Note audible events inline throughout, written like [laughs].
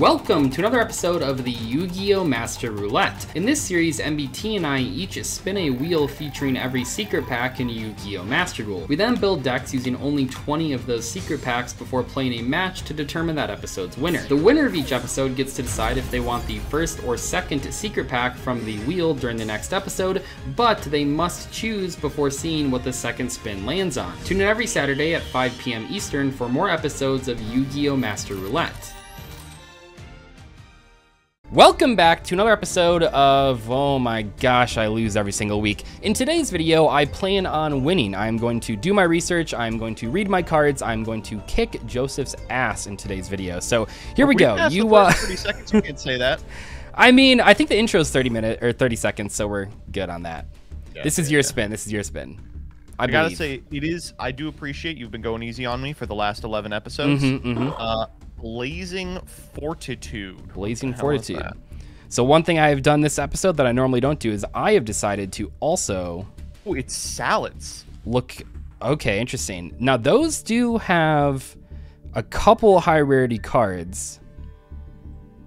Welcome to another episode of the Yu-Gi-Oh! Master Roulette. In this series, MBT and I each spin a wheel featuring every secret pack in Yu-Gi-Oh! Master Duel. We then build decks using only 20 of those secret packs before playing a match to determine that episode's winner. The winner of each episode gets to decide if they want the first or second secret pack from the wheel during the next episode, but they must choose before seeing what the second spin lands on. Tune in every Saturday at 5 p.m. Eastern for more episodes of Yu-Gi-Oh! Master Roulette. Welcome back to another episode of, oh my gosh, I lose every single week. In today's video, I plan on winning. I'm going to do my research, I'm going to read my cards, I'm going to kick Joseph's ass in today's video. So here we, we go. You, uh... 30 seconds, you can say that. [laughs] I mean, I think the intro is 30 minutes, or 30 seconds, so we're good on that. Yeah, this is yeah, your yeah. spin, this is your spin. I, I gotta say, it is, I do appreciate you've been going easy on me for the last 11 episodes. Mm -hmm, mm -hmm. Uh, Blazing Fortitude. Blazing Fortitude. So one thing I have done this episode that I normally don't do is I have decided to also. Oh, it's salads. Look. Okay, interesting. Now those do have a couple high rarity cards.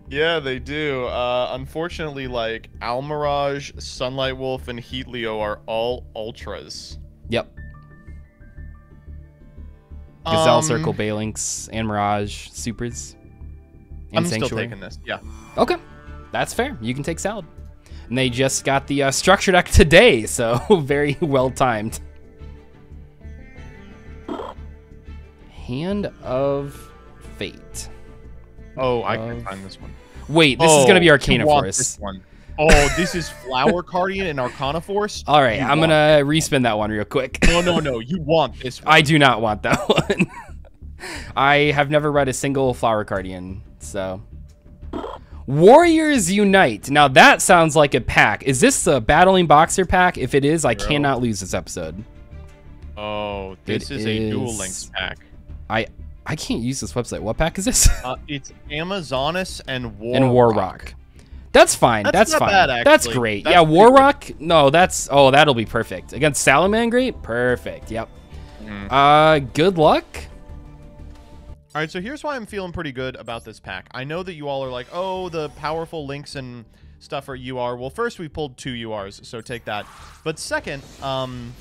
Yeah, they do. Uh, unfortunately, like Almiraj, Sunlight Wolf, and Heatleo are all ultras. Yep. Gazelle um, Circle, Balelynx, and Mirage Supers. And I'm Sanctuary. still taking this. Yeah. Okay, that's fair. You can take Salad. And they just got the uh, structure deck today, [laughs] so [laughs] very well timed. Hand of Fate. Oh, I can't find this one. Wait, this oh, is gonna be Arcana Force. This one. Oh, this is Flower [laughs] Guardian and Arcana Force. All right, you I'm gonna respin that one real quick. No, no, no. You want this [laughs] one. I do not want that [laughs] one. I have never read a single Flower Guardian, so. Warriors Unite. Now that sounds like a pack. Is this a Battling Boxer pack? If it is, I Bro. cannot lose this episode. Oh, this it is, is a Duel Links pack. I I can't use this website. What pack is this? uh, it's Amazoness and War and War. Rock. That's fine. That's, that's fine. Bad, that's great. That's yeah, Warrock. No, that's oh, that'll be perfect against Salamangreat. Perfect. Yep. Mm. Uh, good luck. All right, so here's why I'm feeling pretty good about this pack. I know that you all are like, oh, the powerful links and stuff are UR. Well, first we pulled two URs, so take that. But second, um,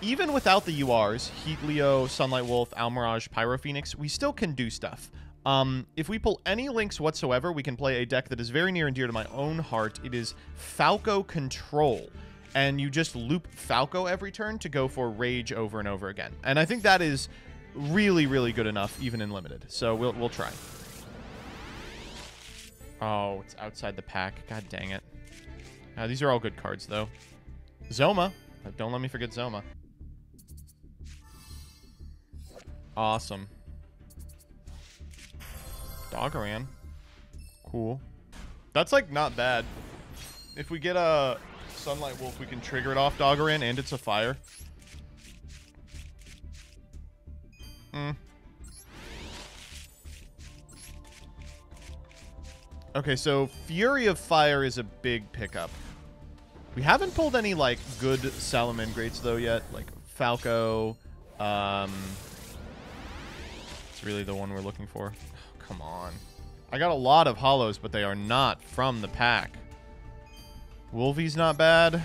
even without the URs, Heat Leo, Sunlight Wolf, Almiraj, Pyro Phoenix, we still can do stuff. Um, if we pull any links whatsoever, we can play a deck that is very near and dear to my own heart. It is Falco Control. And you just loop Falco every turn to go for Rage over and over again. And I think that is really, really good enough, even in Limited. So we'll, we'll try. Oh, it's outside the pack. God dang it. Uh, these are all good cards, though. Zoma. Don't let me forget Zoma. Awesome. Dogoran. Cool. That's, like, not bad. If we get a Sunlight Wolf, we can trigger it off Dogoran, and it's a fire. Hmm. Okay, so Fury of Fire is a big pickup. We haven't pulled any, like, good Salamangreats, though, yet. Like, Falco. Um, it's really the one we're looking for. Come on. I got a lot of hollows, but they are not from the pack. Wolvie's not bad.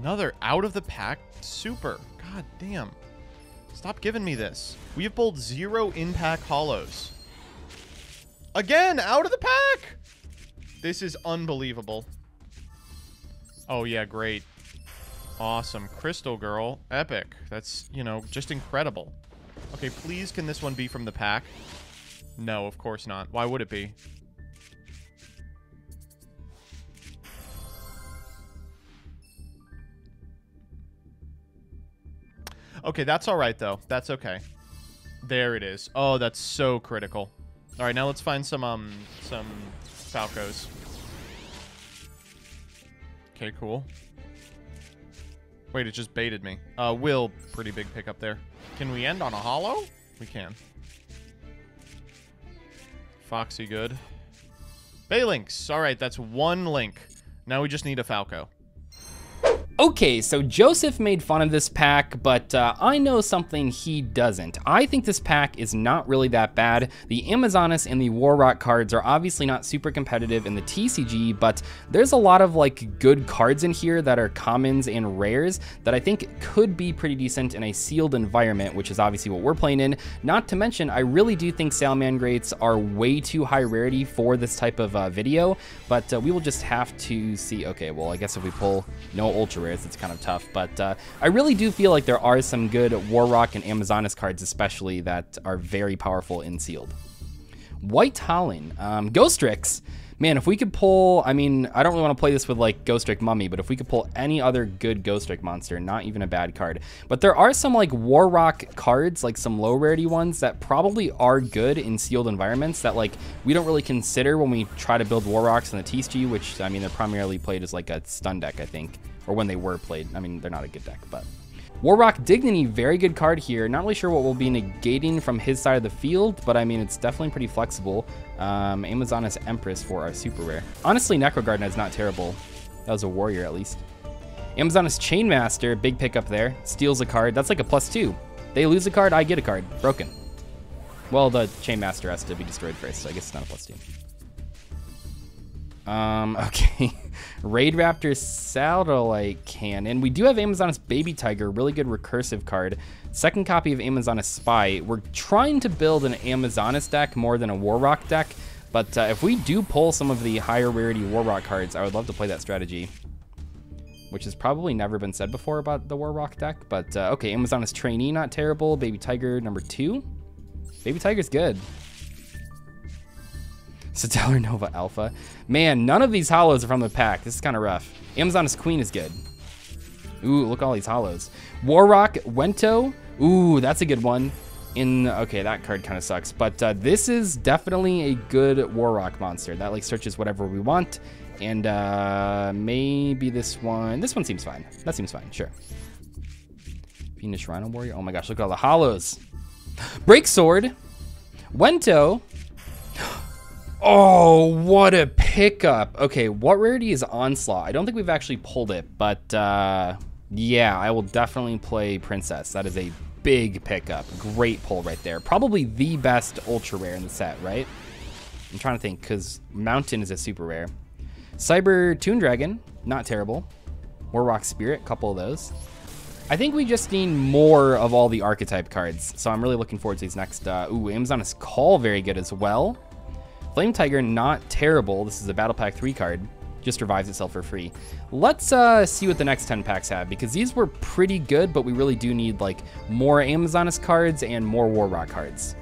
Another out of the pack super. God damn. Stop giving me this. We have pulled zero impact hollows. Again, out of the pack! This is unbelievable. Oh, yeah, great. Awesome. Crystal Girl. Epic. That's, you know, just incredible. Okay, please can this one be from the pack? No, of course not. Why would it be? Okay, that's all right, though. That's okay. There it is. Oh, that's so critical. All right, now let's find some, um, some Falcos. Okay, cool. Wait, it just baited me. Uh, Will, pretty big pickup there. Can we end on a hollow? We can. Foxy good. Balelynx. All right, that's one link. Now we just need a Falco. Okay, so Joseph made fun of this pack, but uh, I know something he doesn't. I think this pack is not really that bad. The Amazoness and the Warrock cards are obviously not super competitive in the TCG, but there's a lot of like good cards in here that are commons and rares that I think could be pretty decent in a sealed environment, which is obviously what we're playing in. Not to mention, I really do think Salamangreats are way too high rarity for this type of uh, video, but uh, we will just have to see. Okay, well, I guess if we pull no ultra it's kind of tough. But uh, I really do feel like there are some good Warrock and Amazoness cards, especially that are very powerful in sealed. White Holland, um, Ghostricks. Man, if we could pull, I mean, I don't really want to play this with like Ghostrick Mummy, but if we could pull any other good Ghostrick monster, not even a bad card. But there are some like Warrock cards, like some low rarity ones that probably are good in sealed environments that like we don't really consider when we try to build Warrocks in the TCG, which I mean, they're primarily played as like a stun deck, I think or when they were played. I mean, they're not a good deck, but. Warrock Dignity, very good card here. Not really sure what will be negating from his side of the field, but I mean, it's definitely pretty flexible. Um, Amazoness Empress for our super rare. Honestly, Necrogarden is not terrible. That was a warrior at least. Amazoness Chainmaster, big pickup there. Steals a card. That's like a plus two. They lose a card, I get a card. Broken. Well, the Chainmaster has to be destroyed first, so I guess it's not a plus two. Um, [laughs] okay. Raid Raptor Satellite Cannon. We do have Amazoness Baby Tiger, really good recursive card. Second copy of Amazoness Spy. We're trying to build an Amazoness deck more than a Warrock deck, but uh, if we do pull some of the higher rarity Warrock cards, I would love to play that strategy. Which has probably never been said before about the Warrock deck, but uh, okay, Amazoness Trainee, not terrible. Baby Tiger, number two. Baby Tiger's good. Stellar Nova Alpha. Man, none of these hollows are from the pack. This is kind of rough. Amazoness Queen is good. Ooh, look at all these hollows. Warrock Wento. Ooh, that's a good one. In okay, that card kind of sucks, but uh, this is definitely a good Warrock monster that like searches whatever we want, and uh, maybe this one. This one seems fine. That seems fine. Sure. Venus Rhino Warrior. Oh my gosh, look at all the hollows. [gasps] Break Sword. Wento. Oh, what a pickup. Okay, what rarity is Onslaught? I don't think we've actually pulled it, but uh, yeah, I will definitely play Princess. That is a big pickup. Great pull right there. Probably the best ultra rare in the set, right? I'm trying to think, because Mountain is a super rare. Cyber Toon Dragon, not terrible. Warrock Spirit, couple of those. I think we just need more of all the archetype cards, so I'm really looking forward to these next. Uh, ooh, Amazoness Call, very good as well. Flame Tiger, not terrible. This is a Battle Pack 3 card. Just revives itself for free. Let's uh, see what the next 10 packs have, because these were pretty good, but we really do need like more Amazoness cards and more Warrock cards.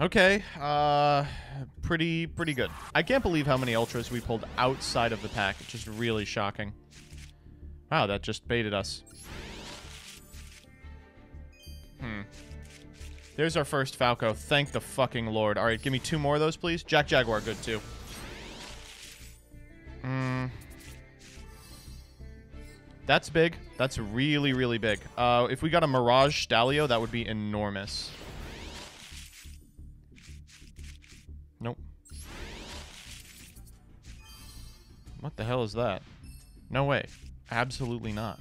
Okay, uh, pretty pretty good. I can't believe how many ultras we pulled outside of the pack. It's just really shocking. Wow, that just baited us. Hmm. There's our first Falco. Thank the fucking Lord. All right, give me two more of those, please. Jack Jaguar, good too. Mm. That's big. That's really, really big. Uh, if we got a Mirage Stalio, that would be enormous. Nope. What the hell is that? No way. Absolutely not.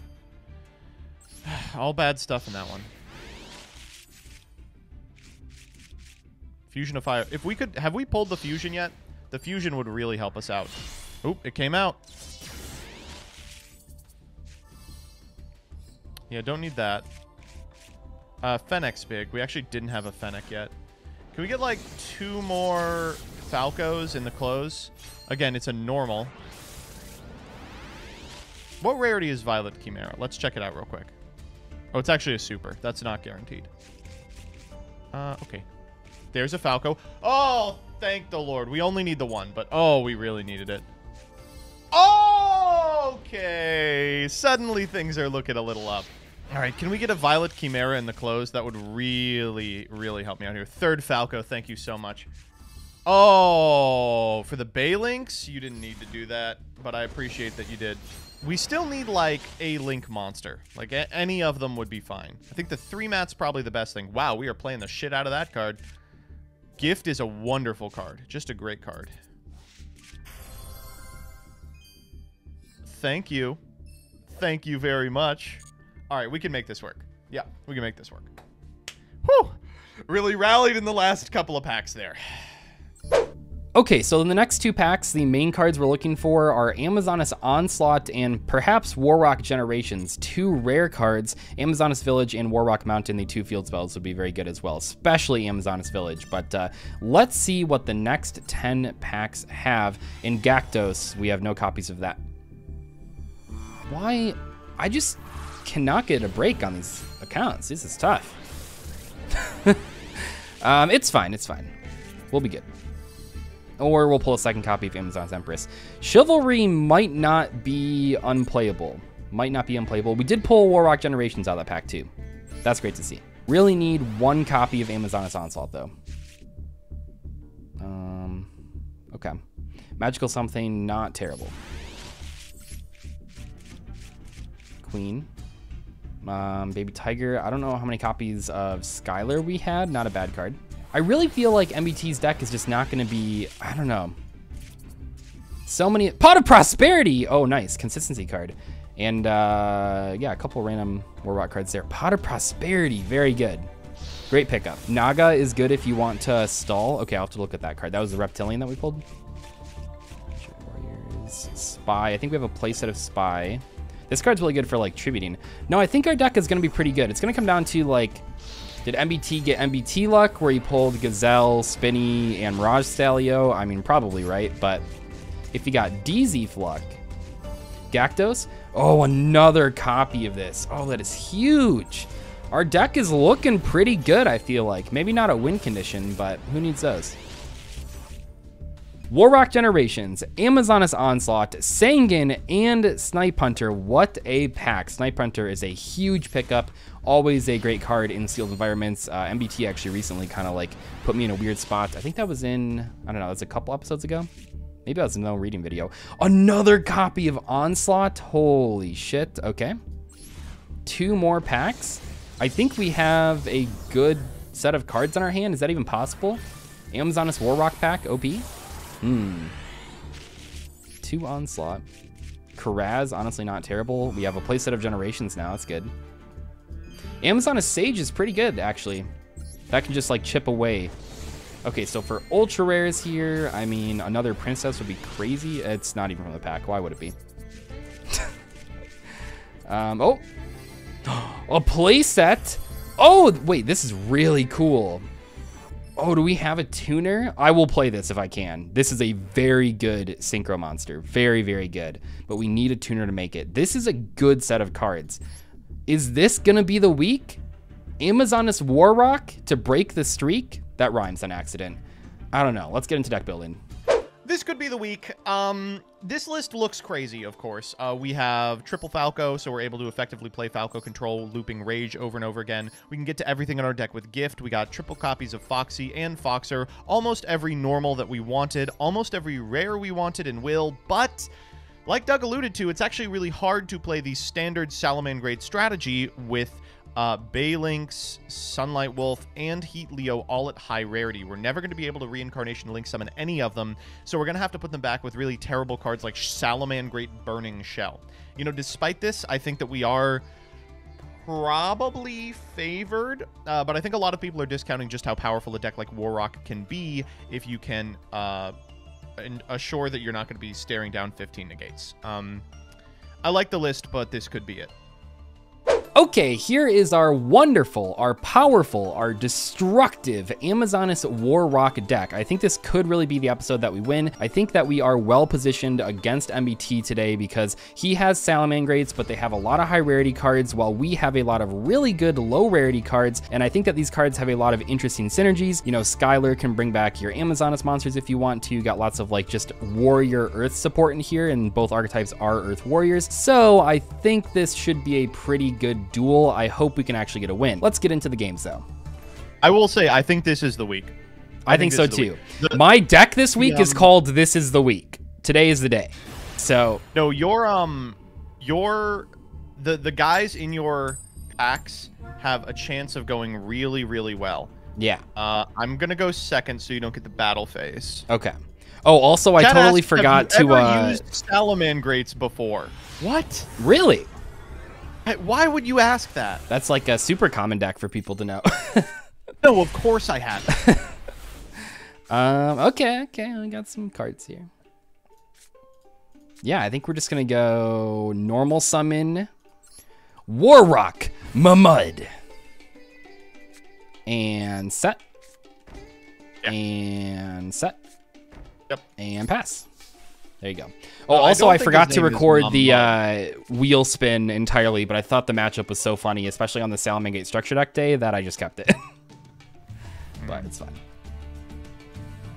[sighs] All bad stuff in that one. Fusion of Fire. If we could... Have we pulled the Fusion yet? The Fusion would really help us out. Oop, it came out. Yeah, don't need that. Uh, Fennec's big. We actually didn't have a Fennec yet. Can we get, like, two more Falcos in the close? Again, it's a normal. What rarity is Violet Chimera? Let's check it out real quick. Oh, it's actually a super. That's not guaranteed. Uh, okay. There's a Falco. Oh, thank the Lord. We only need the one, but oh, we really needed it. Oh okay. Suddenly things are looking a little up. All right, can we get a Violet Chimera in the close? That would really, really help me out here. Third Falco, thank you so much. Oh, for the Balelynx, you didn't need to do that, but I appreciate that you did. We still need, like, a Link monster. Like, any of them would be fine. I think the three mat's probably the best thing. Wow, we are playing the shit out of that card. Gift is a wonderful card. Just a great card. Thank you. Thank you very much. All right, we can make this work. Yeah, we can make this work. Whew. Really rallied in the last couple of packs there. Okay, so in the next two packs, the main cards we're looking for are Amazoness Onslaught and perhaps Warrock Generations, two rare cards. Amazoness Village and Warrock Mountain, the two field spells would be very good as well, especially Amazoness Village. But uh, let's see what the next 10 packs have. In Gactos, we have no copies of that. Why? I just cannot get a break on these accounts. This is tough. [laughs] um, it's fine, it's fine. We'll be good or we'll pull a second copy of Amazoness Empress. Chivalry might not be unplayable. Might not be unplayable. We did pull Warrock Generations out of that pack too. That's great to see. Really need one copy of Amazoness Onslaught though. Um, okay. Magical something, not terrible. Queen. Um, Baby Tiger. I don't know how many copies of Skylar we had. Not a bad card. I really feel like MBT's deck is just not going to be, I don't know. So many, Pot of Prosperity. Oh, nice, consistency card. And uh, yeah, a couple random Warrock cards there. Pot of Prosperity, very good. Great pickup. Naga is good if you want to stall. Okay, I'll have to look at that card. That was the Reptilian that we pulled. Warriors, Spy. I think we have a playset of Spy. This card's really good for like tributing. No, I think our deck is going to be pretty good. It's going to come down to like did MBT get MBT luck where he pulled Gazelle, Spinny, and Mirage Stalio? I mean, probably, right? But if he got DZ luck, Gactos? Oh, another copy of this. Oh, that is huge. Our deck is looking pretty good, I feel like. Maybe not a win condition, but who needs those? Warrock Generations, Amazoness Onslaught, Sangan, and Snipe Hunter. What a pack. Snipe Hunter is a huge pickup always a great card in sealed environments. Uh, MBT actually recently kind of like put me in a weird spot. I think that was in, I don't know, that's a couple episodes ago. Maybe that was a no reading video. Another copy of Onslaught. Holy shit. Okay. Two more packs. I think we have a good set of cards in our hand. Is that even possible? Amazoness Warrock pack, OP? Hmm. Two Onslaught. Karaz, honestly not terrible. We have a playset of Generations now. That's good. Amazoness Sage is pretty good, actually. That can just, like, chip away. Okay, so for ultra rares here, I mean, another princess would be crazy. It's not even from the pack. Why would it be? [laughs] um, oh. [gasps] A playset. Oh, wait, this is really cool. Oh, do we have a tuner? I will play this if I can. This is a very good synchro monster. Very, very good. But we need a tuner to make it. This is a good set of cards. Is this gonna be the week? Amazoness Warrock to break the streak? That rhymes on accident. I don't know. Let's get into deck building. This could be the week. Um, this list looks crazy, of course. Uh, we have triple Falco, so we're able to effectively play Falco control, looping Rage over and over again. We can get to everything in our deck with Gift. We got triple copies of Foxy and Foxer, almost every normal that we wanted, almost every rare we wanted and will, but like Doug alluded to, it's actually really hard to play the standard Salamangreat strategy with uh, Balelynx, Sunlight Wolf, and Heat Leo all at high rarity. We're never going to be able to Reincarnation Link summon any of them, so we're going to have to put them back with really terrible cards like Salamangreat Burning Shell. You know, despite this, I think that we are probably favored, uh, but I think a lot of people are discounting just how powerful a deck like Warrock can be if you can uh, assure that you're not going to be staring down 15 negates. Um, I like the list, but this could be it. Okay, here is our wonderful, our powerful, our destructive Amazoness Warrock deck. I think this could really be the episode that we win. I think that we are well positioned against MBT today because he has Salamangreats, but they have a lot of high rarity cards while we have a lot of really good low rarity cards. And I think that these cards have a lot of interesting synergies. You know, Skylar can bring back your Amazoness monsters if you want to. You got lots of like just warrior earth support in here and both archetypes are earth warriors. So I think this should be a pretty good duel. I hope we can actually get a win. Let's get into the games though. I will say, I think this is the week. I, I think, think so too. The, My deck this week the, um, is called "This Is the Week." Today is the day. So no, your um, your the the guys in your packs have a chance of going really really well. Yeah. Uh, I'm gonna go second so you don't get the battle phase. Okay. Oh, also, I totally have forgot you to. ever Uh, used Salamangreats before. What? really? Hey, Why would you ask that? That's like a super common deck for people to know. [laughs] No, of course I have. [laughs] um, okay, okay, I got some cards here. Yeah, I think we're just gonna go normal summon Warrock Mammud. And set. Yeah. And set. Yep. And pass. There you go. Oh, Uh, also, don't I, forgot to record the uh, wheel spin entirely, but I thought the matchup was so funny, especially on the Salamangreat Structure Deck day, that I just kept it. [laughs] but it's fine.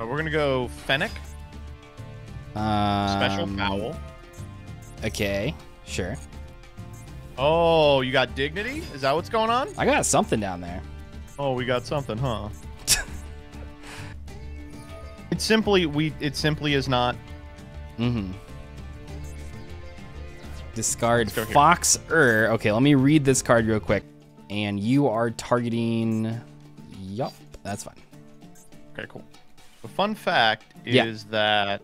Uh, we're gonna go Fennec, special Um, Fowl. Okay, sure. Oh, you got dignity? Is that what's going on? I got something down there. Oh, we got something, huh? [laughs] it simply we it simply is not. Mm-hmm. Discard Let's go here. Fox Er. Okay, let me read this card real quick. And you are targeting. Yup, that's fine. Okay, cool. The fun fact Yeah. is that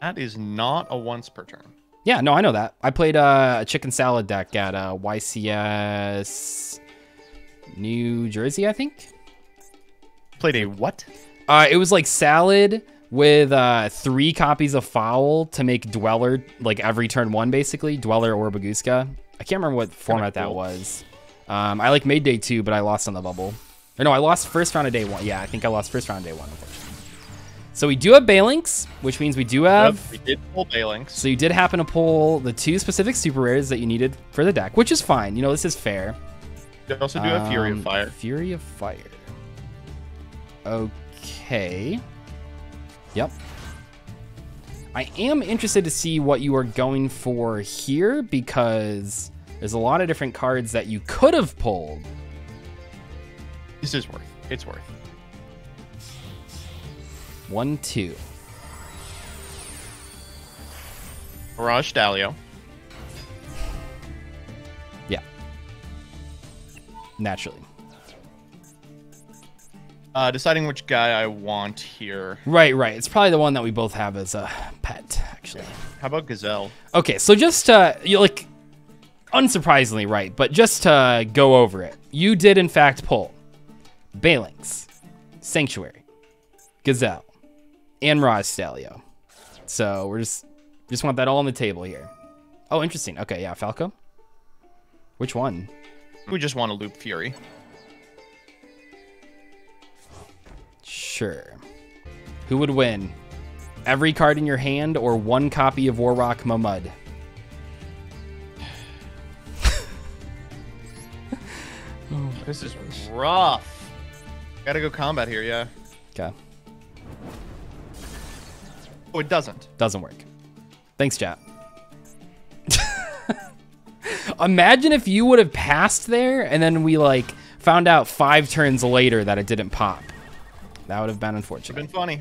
that is not a once per turn. Yeah, no, I know that. I played uh, a chicken salad deck at uh, YCS New Jersey, I think. Played a what? Uh, it was like salad with uh, three copies of Fowl to make Dweller like every turn one, basically Dweller or Bagooska. I can't remember what format that was. Um, I like made day two, but I lost on the bubble. Or no, I lost first round of day one. Yeah, I think I lost first round of day one, unfortunately. So we do have Balelynx, which means we do have. Yep, we did pull Balelynx. So you did happen to pull the two specific super rares that you needed for the deck, which is fine. You know, this is fair. We also do have Fury Um, of Fire. Fury of Fire. Okay. Yep. I am interested to see what you are going for here because there's a lot of different cards that you could have pulled. This is worth. It's worth. One, two. Mirage Stalio. Yeah. Naturally. Uh, deciding which guy I want here. Right, right. It's probably the one that we both have as a pet, actually. How about Gazelle? Okay, so just uh, you like unsurprisingly right, but just to go over it. You did in fact pull Balelynx, Sanctuary, Gazelle, and Raj Stalio. So we're just just want that all on the table here. Oh, interesting. Okay, yeah, Falco. Which one? We just want to loop Fury. Sure. Who would win? Every card in your hand or one copy of Warrock Mammud? Oh, this is rough. Gotta go combat here, yeah. Okay. Oh, it doesn't. Doesn't work. Thanks, chat. [laughs] Imagine if you would have passed there and then we like found out five turns later that it didn't pop. That would have been unfortunate. Been funny.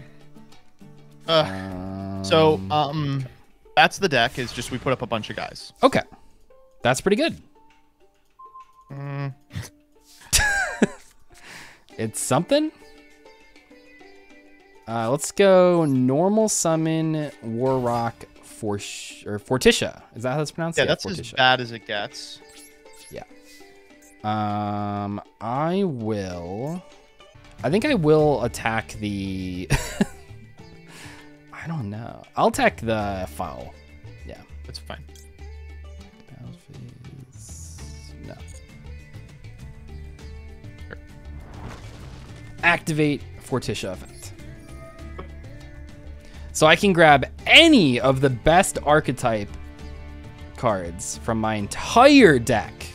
Uh, so, um, that's the deck. Is just we put up a bunch of guys. Okay. That's pretty good. Mm, [laughs] It's something. Uh, let's go normal summon Warrock for or Fortitia. Is that how it's pronounced? yeah, that's as bad as it gets. Yeah. Um, I will. I think I will attack the. [laughs] I don't know. I'll attack the Fowl. Yeah. That's fine. No. Activate Fortitia effect. So I can grab any of the best archetype cards from my entire deck.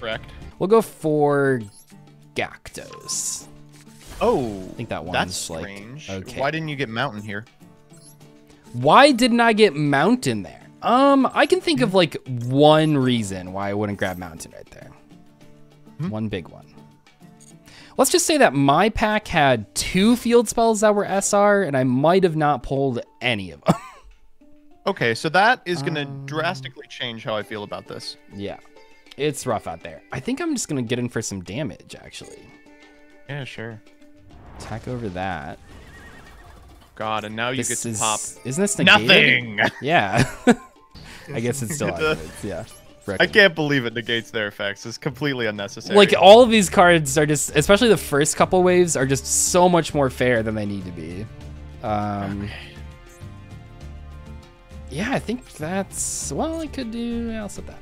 Correct. We'll go for Gactos. Oh, I think that one's that's like strange. okay. Why didn't you get Mountain here? Why didn't I get Mountain there? Um, I can think of like one reason why I wouldn't grab Mountain right there. Hmm? One big one. Let's just say that my pack had two field spells that were SR, and I might have not pulled any of them. [laughs] Okay, so that is going to Um, drastically change how I feel about this. yeah, it's rough out there. I think I'm just gonna get in for some damage, actually. Yeah, sure. Attack over that. god, and now you This get to is pop isn't this negated? nothing. Yeah. [laughs] [laughs] I guess it's still Get the- activates, yeah. I can't believe it negates their effects. It's completely unnecessary. Like all of these cards are just, especially the first couple waves, are just so much more fair than they need to be. Um, yeah, I think that's well. I could do. I'll set that.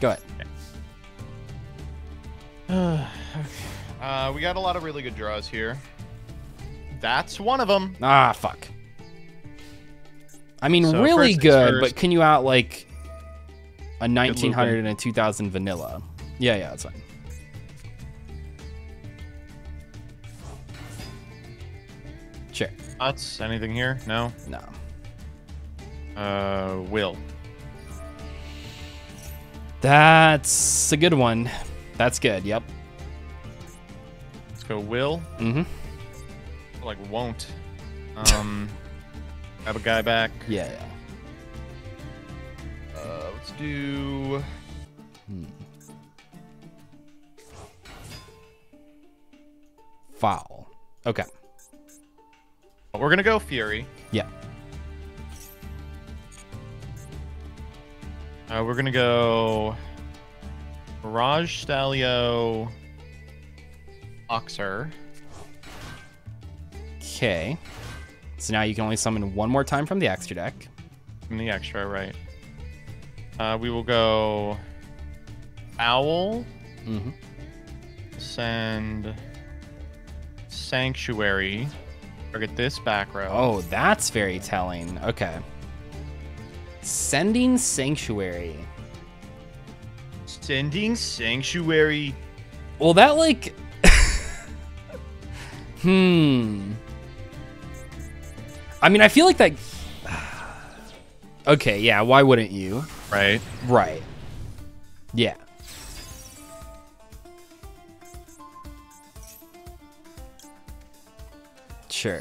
Go ahead. [sighs] uh, we got a lot of really good draws here. That's one of them. Ah, fuck. I mean, So, really good, but can you out like a 1900 and a 2000 vanilla? Yeah, yeah, that's fine. Sure. Nuts. Anything here? No. No. Uh, Will. That's a good one. That's good. Yep. Go. Will. Mm-hmm. Like won't. Um, [laughs] have a guy back. Yeah, yeah. Uh, let's do. Fowl. Okay. We're gonna go Fury. Yeah. Uh, we're gonna go. Mirage Stalio. Oxer. Okay. So now you can only summon one more time from the extra deck. From the extra, right? Uh, we will go. Owl. Mm-hmm. Send. Sanctuary. Target this back row. Oh, that's very telling. Okay. Sending Sanctuary. Sending Sanctuary. Well, that like. Hmm. I mean, I feel like that. [sighs] okay, yeah. Why wouldn't you? Right. Right. Yeah. Sure.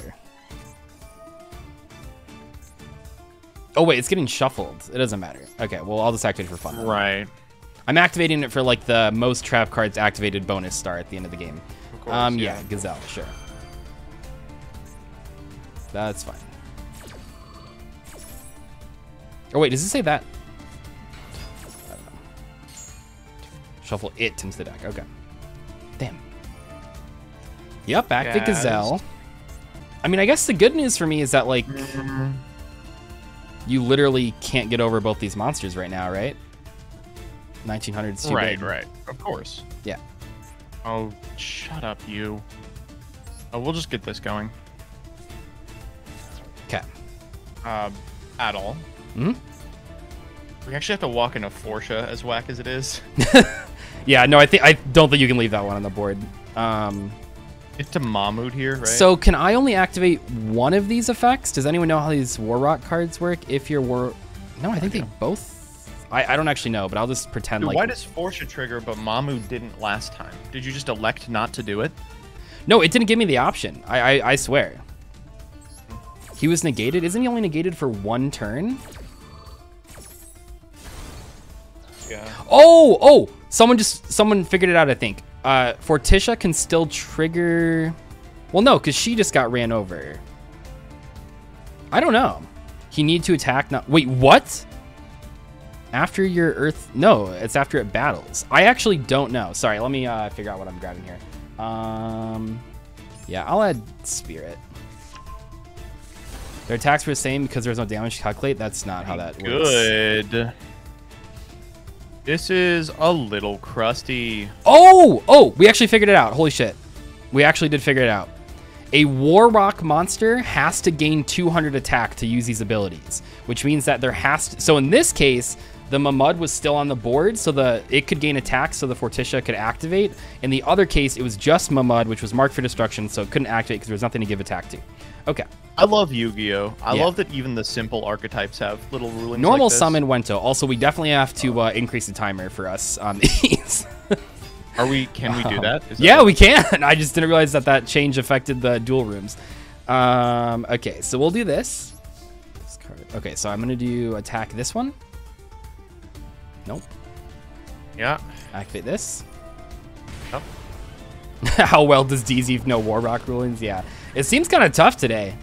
Oh wait, it's getting shuffled. It doesn't matter. Okay, well I'll just activate it for fun. Right. I'm activating it for like the most trap cards activated bonus star at the end of the game. Of course, um, yeah, Gazelle, sure. That's fine. Oh wait, does it say that? I don't know. Shuffle it into the deck. Okay. Damn. Yep, activate Yes. Gazelle. I mean, I guess the good news for me is that like mm-hmm. you literally can't get over both these monsters right now, right? 1900 is too Right, big. right. Of course. Yeah. Oh, shut up, you. Oh, we'll just get this going. Okay. Uh, at all. hmm We actually have to walk into Forsha as whack as it is. [laughs] Yeah, no, I think I don't think you can leave that one on the board. Um, It's to Mammud here, right? So can I only activate one of these effects? Does anyone know how these War Rock cards work? If you're War, no, I think they both. I, I don't actually know, but I'll just pretend Dude, like. why does Forsha trigger, but Mammud didn't last time? Did you just elect not to do it? No, it didn't give me the option. I, I I swear. He was negated. Isn't he only negated for one turn? Yeah. Oh, oh! Someone just someone figured it out. I think. Uh, Forticia can still trigger. Well, no, because she just got ran over. I don't know. He need to attack. Not wait. What? After your Earth? No, it's after it battles. I actually don't know. Sorry. Let me uh, figure out what I'm grabbing here. Um, yeah, I'll add Spirit. Their attacks were the same because there's no damage to calculate. That's not how that works. Good. This is a little crusty. Oh, oh, we actually figured it out. Holy shit. We actually did figure it out. A War Rock monster has to gain 200 attack to use these abilities, which means that there has to. So in this case, the Mammud was still on the board, so the it could gain attack, so the Forticia could activate. In the other case, it was just Mammud, which was marked for destruction, so it couldn't activate because there was nothing to give attack to. Okay. I love Yu-Gi-Oh. I Yeah. love that even the simple archetypes have little rulings. Normal like summon Wento. Also, we definitely have to uh, increase the timer for us on [laughs] these. Are we? Can we do that? Is that Yeah, we can. [laughs] I just didn't realize that that change affected the dual rooms. Um, okay, so we'll do this. This card- Okay, so I'm gonna do attack this one. Nope. Yeah. Activate this. Yep. [laughs] How well does DZ know War Rock rulings? Yeah, it seems kind of tough today.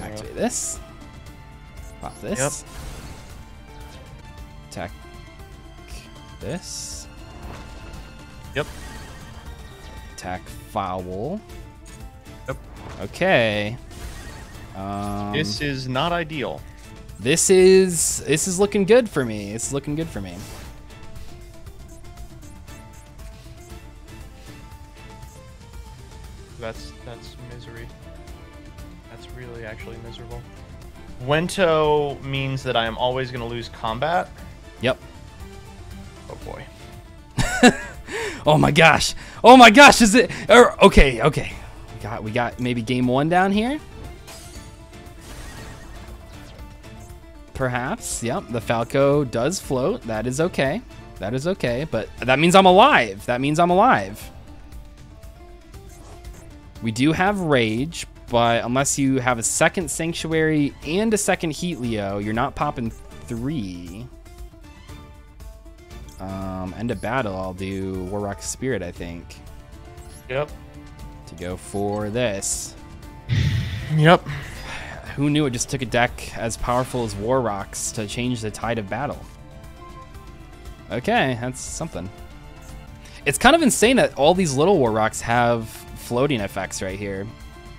Activate this. Pop this. Yep. Attack this. Yep. Attack Fowl. Yep. Okay. Um, This is not ideal. this is this is looking good for me. Is looking good for me. That's actually miserable. Wento means that I am always going to lose combat. Yep. Oh boy. [laughs] Oh my gosh. Oh my gosh. Is it? Or, okay. Okay. We got we got maybe game one down here. Perhaps. Yep. The Falco does float. That is okay. That is okay. But that means I'm alive. That means I'm alive. We do have rage, but unless you have a second sanctuary and a second heat Leo, you're not popping three. Um, end of battle, I'll do Warrock Spirit, I think, Yep. to go for this. [sighs] Yep. Who knew it just took a deck as powerful as War Rocks to change the tide of battle? Okay, that's something. It's kind of insane that all these little War Rocks have floating effects right here.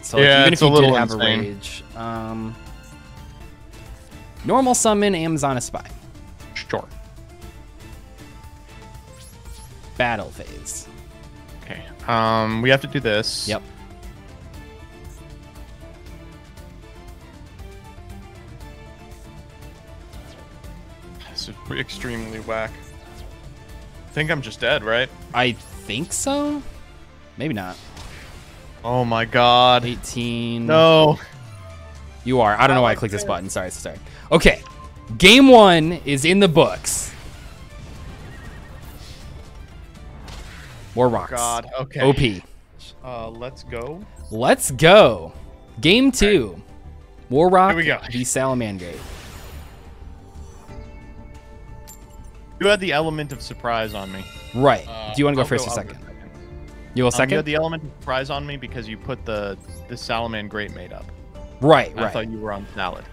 So like, Yeah, even it's if a you did little have insane. a rage, um, normal summon Amazon Spy, Sure. battle phase. Okay. Um, we have to do this. Yep. This is extremely whack. I think I'm just dead, right? I think so. Maybe not. Oh my god. 18. No. You are. I don't oh know why I clicked this button. Sorry, sorry. Okay. Game one is in the books. More rocks. God, okay. OP. Uh, let's go. Let's go. Game two. Right. War Rock Here we go. v Salamangreat. You had the element of surprise on me. Right. Uh, Do you want to go I'll first go, or 2nd you will um, second. Um, you had the element of surprise on me because you put the the Salamangreat made up. Right, I right. I thought you were on salad.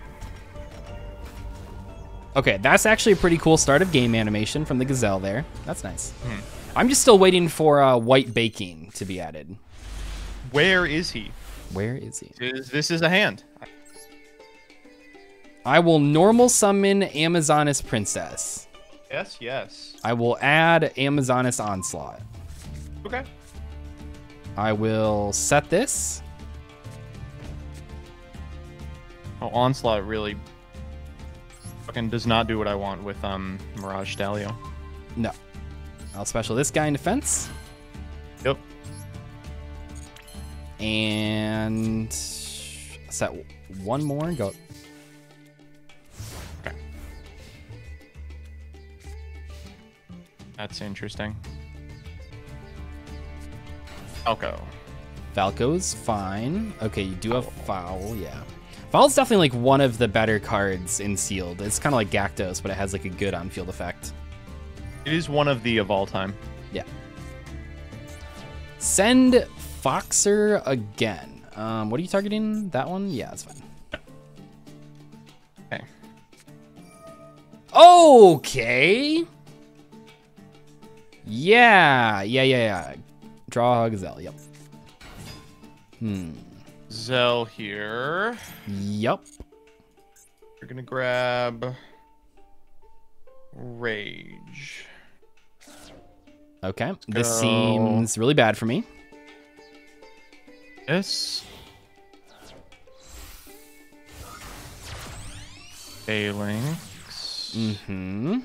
Okay, that's actually a pretty cool start of game animation from the gazelle there. That's nice. Hmm. I'm just still waiting for uh, white baking to be added. Where is he? Where is he? This is a hand. I will normal summon Amazoness Princess. Yes, yes. I will add Amazoness Onslaught. Okay. I will set this. Oh, onslaught really fucking does not do what I want with um Mirage Stalio. No. I'll special this guy in defense. Yep. And set one more and go. That's interesting. Falco. Falco's fine. Okay, you do have Fowl, yeah. Fowl's definitely like one of the better cards in sealed. It's kind of like Gactos, but it has like a good on-field effect. It is one of the of all time. Yeah. Send Foxer again. Um, what are you targeting? That one? Yeah, that's fine. Okay. Okay. Yeah, yeah, yeah, yeah. Draw gazelle. Yep. Hmm. Zell here. Yep. You're gonna grab Rage. Okay. This go. seems really bad for me. This. Phalanx. Mm-hmm.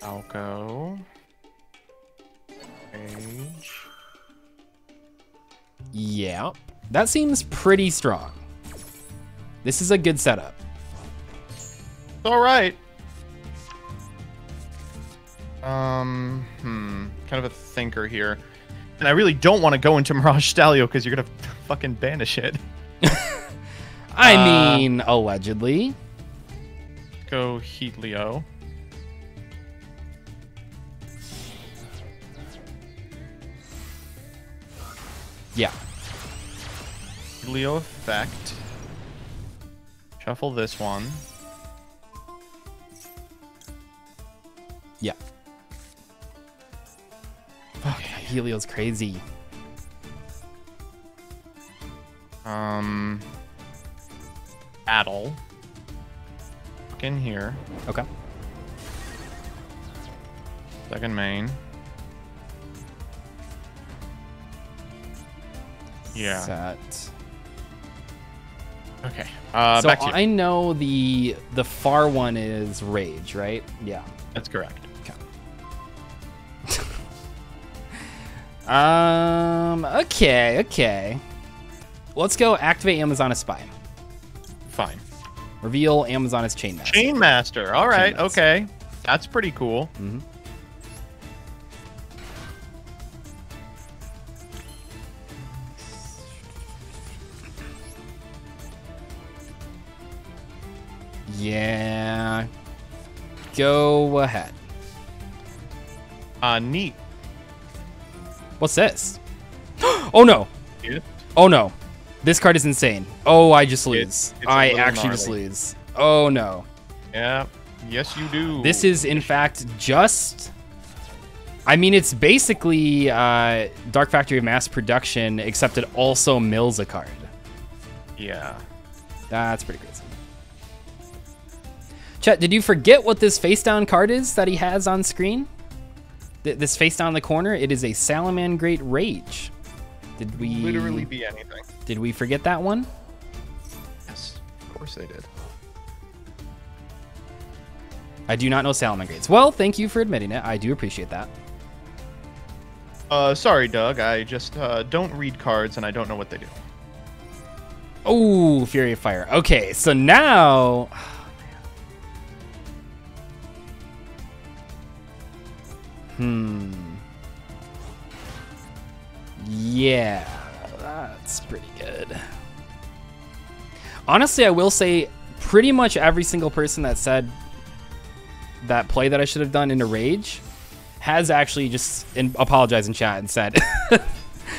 Falco. Rage. Yep. That seems pretty strong. This is a good setup. All right. Um, hmm. Kind of a thinker here. And I really don't want to go into [laughs] Mirage Stalio because you're going [laughs] to fucking banish it. [laughs] I Uh, mean, allegedly. Go Heat Leo. Yeah. Leo effect. Shuffle this one. Yeah. Fuck, Helio's crazy. Um, battle. Look in here. Okay. Second main. Yeah. Set. Okay. Uh, so back to you. I know the the far one is rage, right? Yeah. That's correct. Okay. [laughs] Um. Okay. Okay. Let's go. Activate Amazoness Spy. Fine. Reveal Amazoness Chain Master. Chain Master. All right. Master. Okay. That's pretty cool. Mhm. Yeah. Go ahead. Uh, neat. What's this? oh no. Dude. Oh no. This card is insane. Oh, I just lose. It's- it's I actually just lose. Oh no. Yeah. Yes, you do. This is in fact just I mean it's basically uh, Dark Factory of Mass Production, except it also mills a card. Yeah. That's pretty crazy. Chet, did you forget what this face down card is that he has on screen? Th- this face down in the corner, it is a Salamangreat Rage. Did we Literally be anything. Did we forget that one? Yes. Of course they did. I do not know Salamangreats. Well, thank you for admitting it. I do appreciate that. Uh, sorry, Doug. I just uh, don't read cards and I don't know what they do. Oh, Fury of Fire. Okay, so now. Hmm. Yeah, that's pretty good. Honestly, I will say pretty much every single person that said that play that I should have done into Rage has actually just in, apologized in chat and said, [laughs]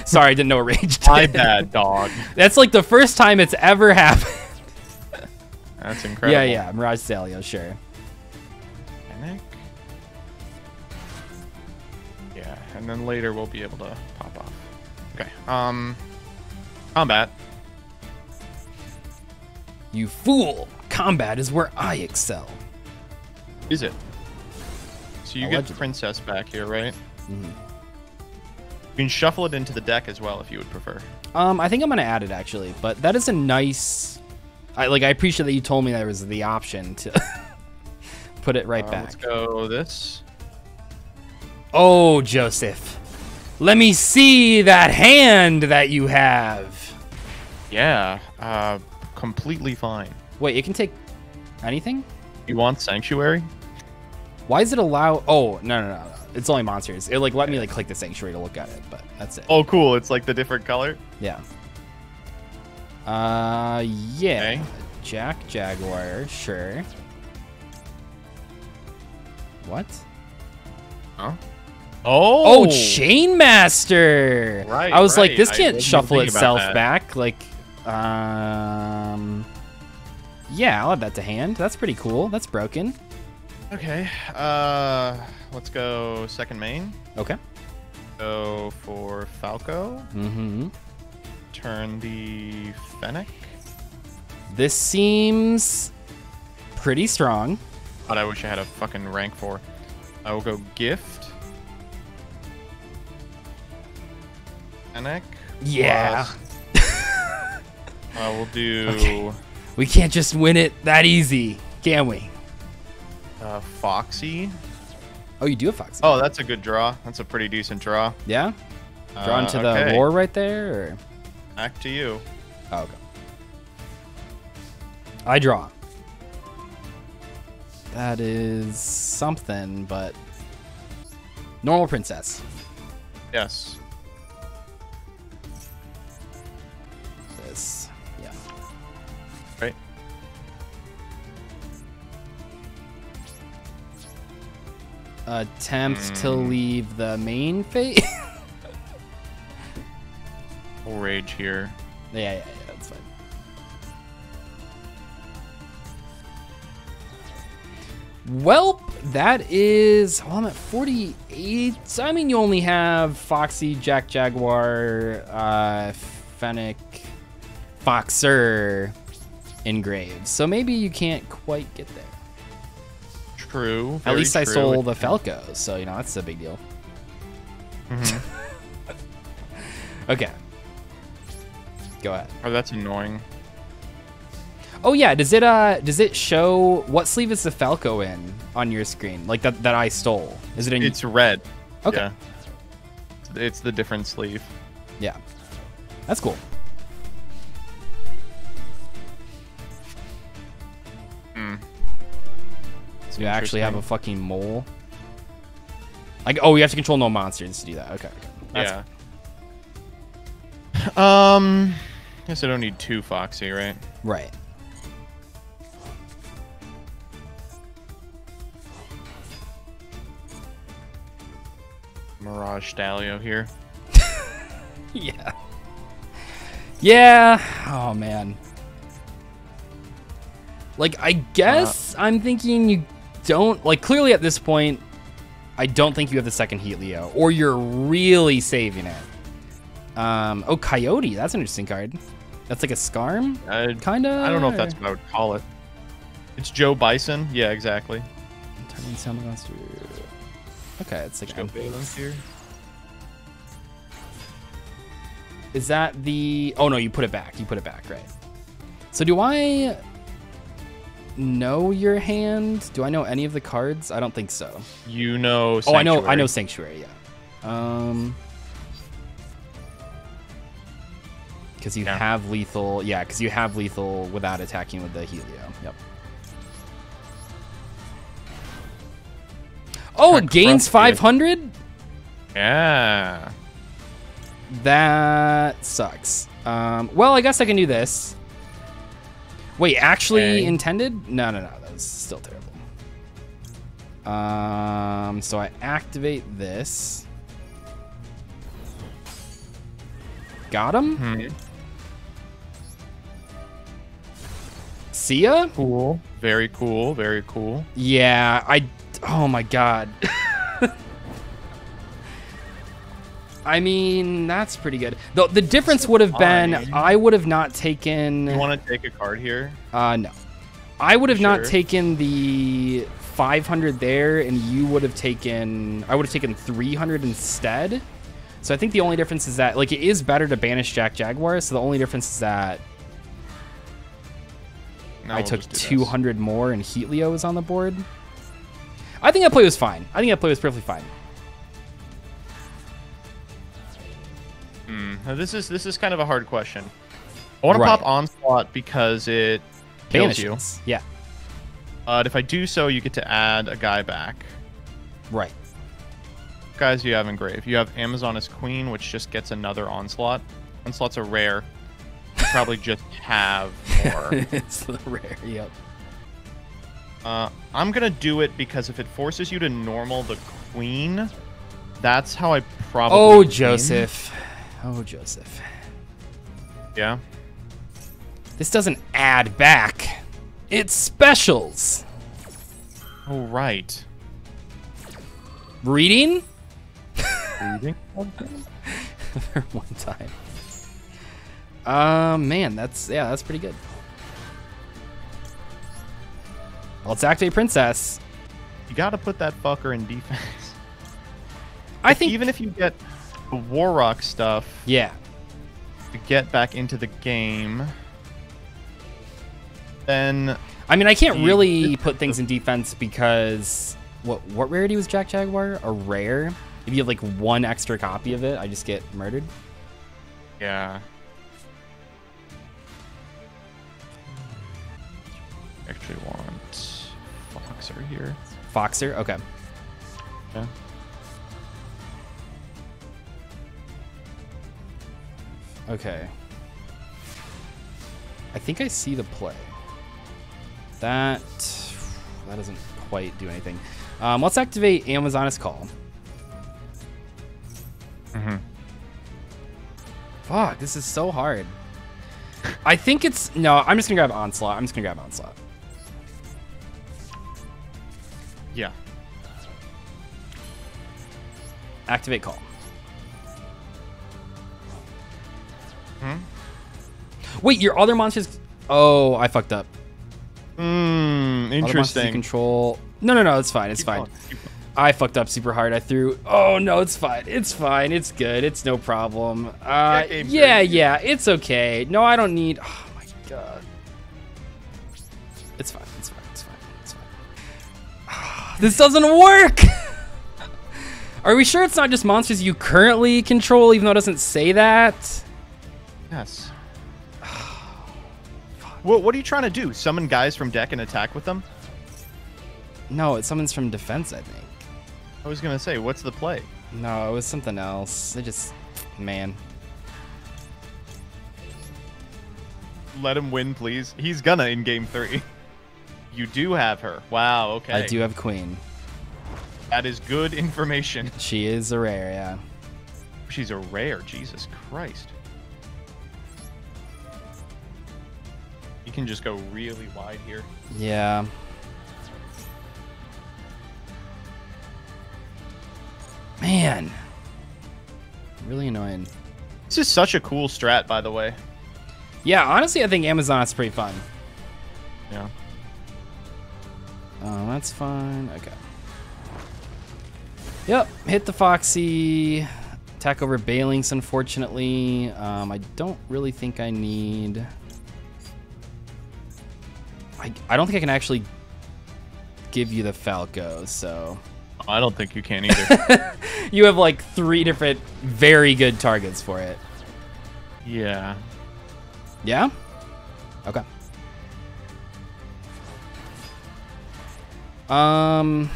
sorry, I didn't know Rage did. My bad, dog. [laughs] That's like the first time it's ever happened. That's [laughs] incredible. Yeah, yeah, Mirage Stalio, sure. And then later we'll be able to pop off. Okay. Um. Combat. You fool! Combat is where I excel. Is it? So you get Allegedly. Princess back here, right? Mhm. You can shuffle it into the deck as well if you would prefer. Um, I think I'm gonna add it actually, but that is a nice. I like. I appreciate that you told me there was the option to [laughs] put it right Uh, back. Let's go this. Oh, Joseph, let me see that hand that you have. Yeah. Uh, completely fine. Wait, it can take anything. You want Sanctuary? Why is it allow? Oh, no, no, no, no. It's only monsters. It like let me like click the sanctuary to look at it, but that's it. Oh, cool. It's like the different color. Yeah. Uh, yeah. Okay. Jack Jaguar, sure. What? Huh? Oh. Oh, Chain Master. Right, I was like, this can't shuffle itself back. Like, um, yeah, I'll add that to hand. That's pretty cool. That's broken. Okay. Uh, let's go second main. Okay. Go for Falco. Mm-hmm. Turn the Fennec. This seems pretty strong. But I wish I had a fucking rank for. I will go Gift. Yeah. [laughs] I will do Okay. We can't just win it that easy, can we? uh, Foxy. Oh, you do have Foxy. Oh, that's a good draw. That's a pretty decent draw. yeah. Drawn Uh, to the okay. lore right there. Or? Back to you. Oh, okay. I draw. That is something, but normal princess. Yes. This, yeah. Right. Attempt to Hmm. leave the main phase. [laughs] We'll rage here. yeah, yeah, yeah, that's fine. Well, that is. Well, I'm at 48. So, I mean, you only have Foxy, Jack Jaguar, uh, Fennec, Foxer, engraved. So maybe you can't quite get there. True. At least I true. sold the Falco, so you know that's a big deal. Mhm. [laughs] Okay. Go ahead. Oh, that's annoying. Oh yeah, does it uh does it show what sleeve is the Falco in on your screen? Like that that I stole. Is it in It's red. Okay. Yeah. It's the different sleeve. Yeah. That's cool. It's You actually have a fucking mole. Like oh, you have to control no monsters to do that. Okay. okay. That's- yeah. Um, guess I don't need two Foxy, right? Right. Mirage Stalio here. [laughs] Yeah. Yeah. Oh man. Like I guess I'm thinking you don't like clearly at this point I don't think you have the second Heatleo or you're really saving it. Um oh Coyote, that's an interesting card. That's like a Scarm I, kind of I don't know if that's what I would call it. It's Joe Bison. Yeah, exactly. Turning Sound Monster. Okay, it's like Joe an- Balos here. Is that the? Oh no, you put it back. You put it back, right? So do I know your hand? Do I know any of the cards? I don't think so. You know. Oh, I know. I know Sanctuary. Sanctuary. Yeah. Um. Because you Yeah. have lethal. Yeah, because you have lethal without attacking with the Helio. Yep. Oh, it gains 500? Yeah. That sucks. Um, well, I guess I can do this. Wait, actually Okay. intended? No, no, no. That was still terrible. Um, so I activate this. Got him? Hmm. See ya? Cool. Very cool. Very cool. Yeah, I. Oh my god. [laughs] I mean, that's pretty good. The, the difference would have been fine. I would have not taken. You want to take a card here? Uh, no. I would have not taken the 500 there, and you would have taken. I would have taken 300 instead. So I think the only difference is that, like, it is better to banish Jack Jaguar. So the only difference is that No, I we'll took just do this. 200 more, and Heatleo is on the board. I think that play was fine. I think that play was perfectly fine. Now, this is this is kind of a hard question. I want to pop onslaught because it kills you. Yeah, But if I do so, you get to add a guy back. right. Guys, you have engrave. You have Amazoness Queen, which just gets another onslaught. Onslaughts are rare. You probably [laughs] just have more. [laughs] it's the rare. Yep. Uh, I'm gonna do it because if it forces you to normal the queen, that's how I probably. Oh, win. Joseph. Oh, Joseph. Yeah. This doesn't add back. It's specials. Oh right. Reading Reading. [laughs] for one time. Um, man, that's yeah, that's pretty good. Well, it's activate princess. You gotta put that fucker in defense. I think Even if you get the War Rock stuff yeah. to get back into the game, then I mean, I can't really put things in defense because what what rarity was Jack Jaguar? A rare. If you have like one extra copy of it, I just get murdered. yeah. Actually want Foxer here. Foxer. Okay. Yeah. Okay. I think I see the play. That that doesn't quite do anything. Um, let's activate Amazoness Call. Mm-hmm. Fuck, this is so hard. I think it's no. I'm just gonna grab Onslaught. I'm just gonna grab Onslaught. Yeah. Activate call. Hmm? Wait, your other monsters. Oh, I fucked up. Hmm. Other monsters you Interesting. control. No, no, no. It's fine. It's Keep fine. going, keep going. I fucked up super hard. I threw. Oh no, it's fine. It's fine. It's good. It's no problem. Uh, yeah, yeah. It's okay. No, I don't need. Oh my god. It's fine. It's fine. It's fine. It's fine. [sighs] this doesn't work. [laughs] Are we sure it's not just monsters you currently control, even though it doesn't say that? Yes. [sighs] what, what are you trying to do? Summon guys from deck and attack with them? No, it summons from defense. I think. I was gonna say, what's the play? No, it was something else. I just, man. Let him win, please. He's gonna in game three. You do have her. Wow. Okay. I do have queen. That is good information. She is a rare, yeah. She's a rare. Jesus Christ. Can just go really wide here. Yeah. Man. Really annoying. This is such a cool strat, by the way. Yeah, honestly, I think Amazon is pretty fun. Yeah. Um, that's fine. Okay. Yep, hit the Foxy. Attack over Balelynx, unfortunately. Um, I don't really think I need... I, I don't think I can actually give you the Falco, so... I don't think you can either. [laughs] You have like three different very good targets for it. yeah. Yeah? Okay. Um.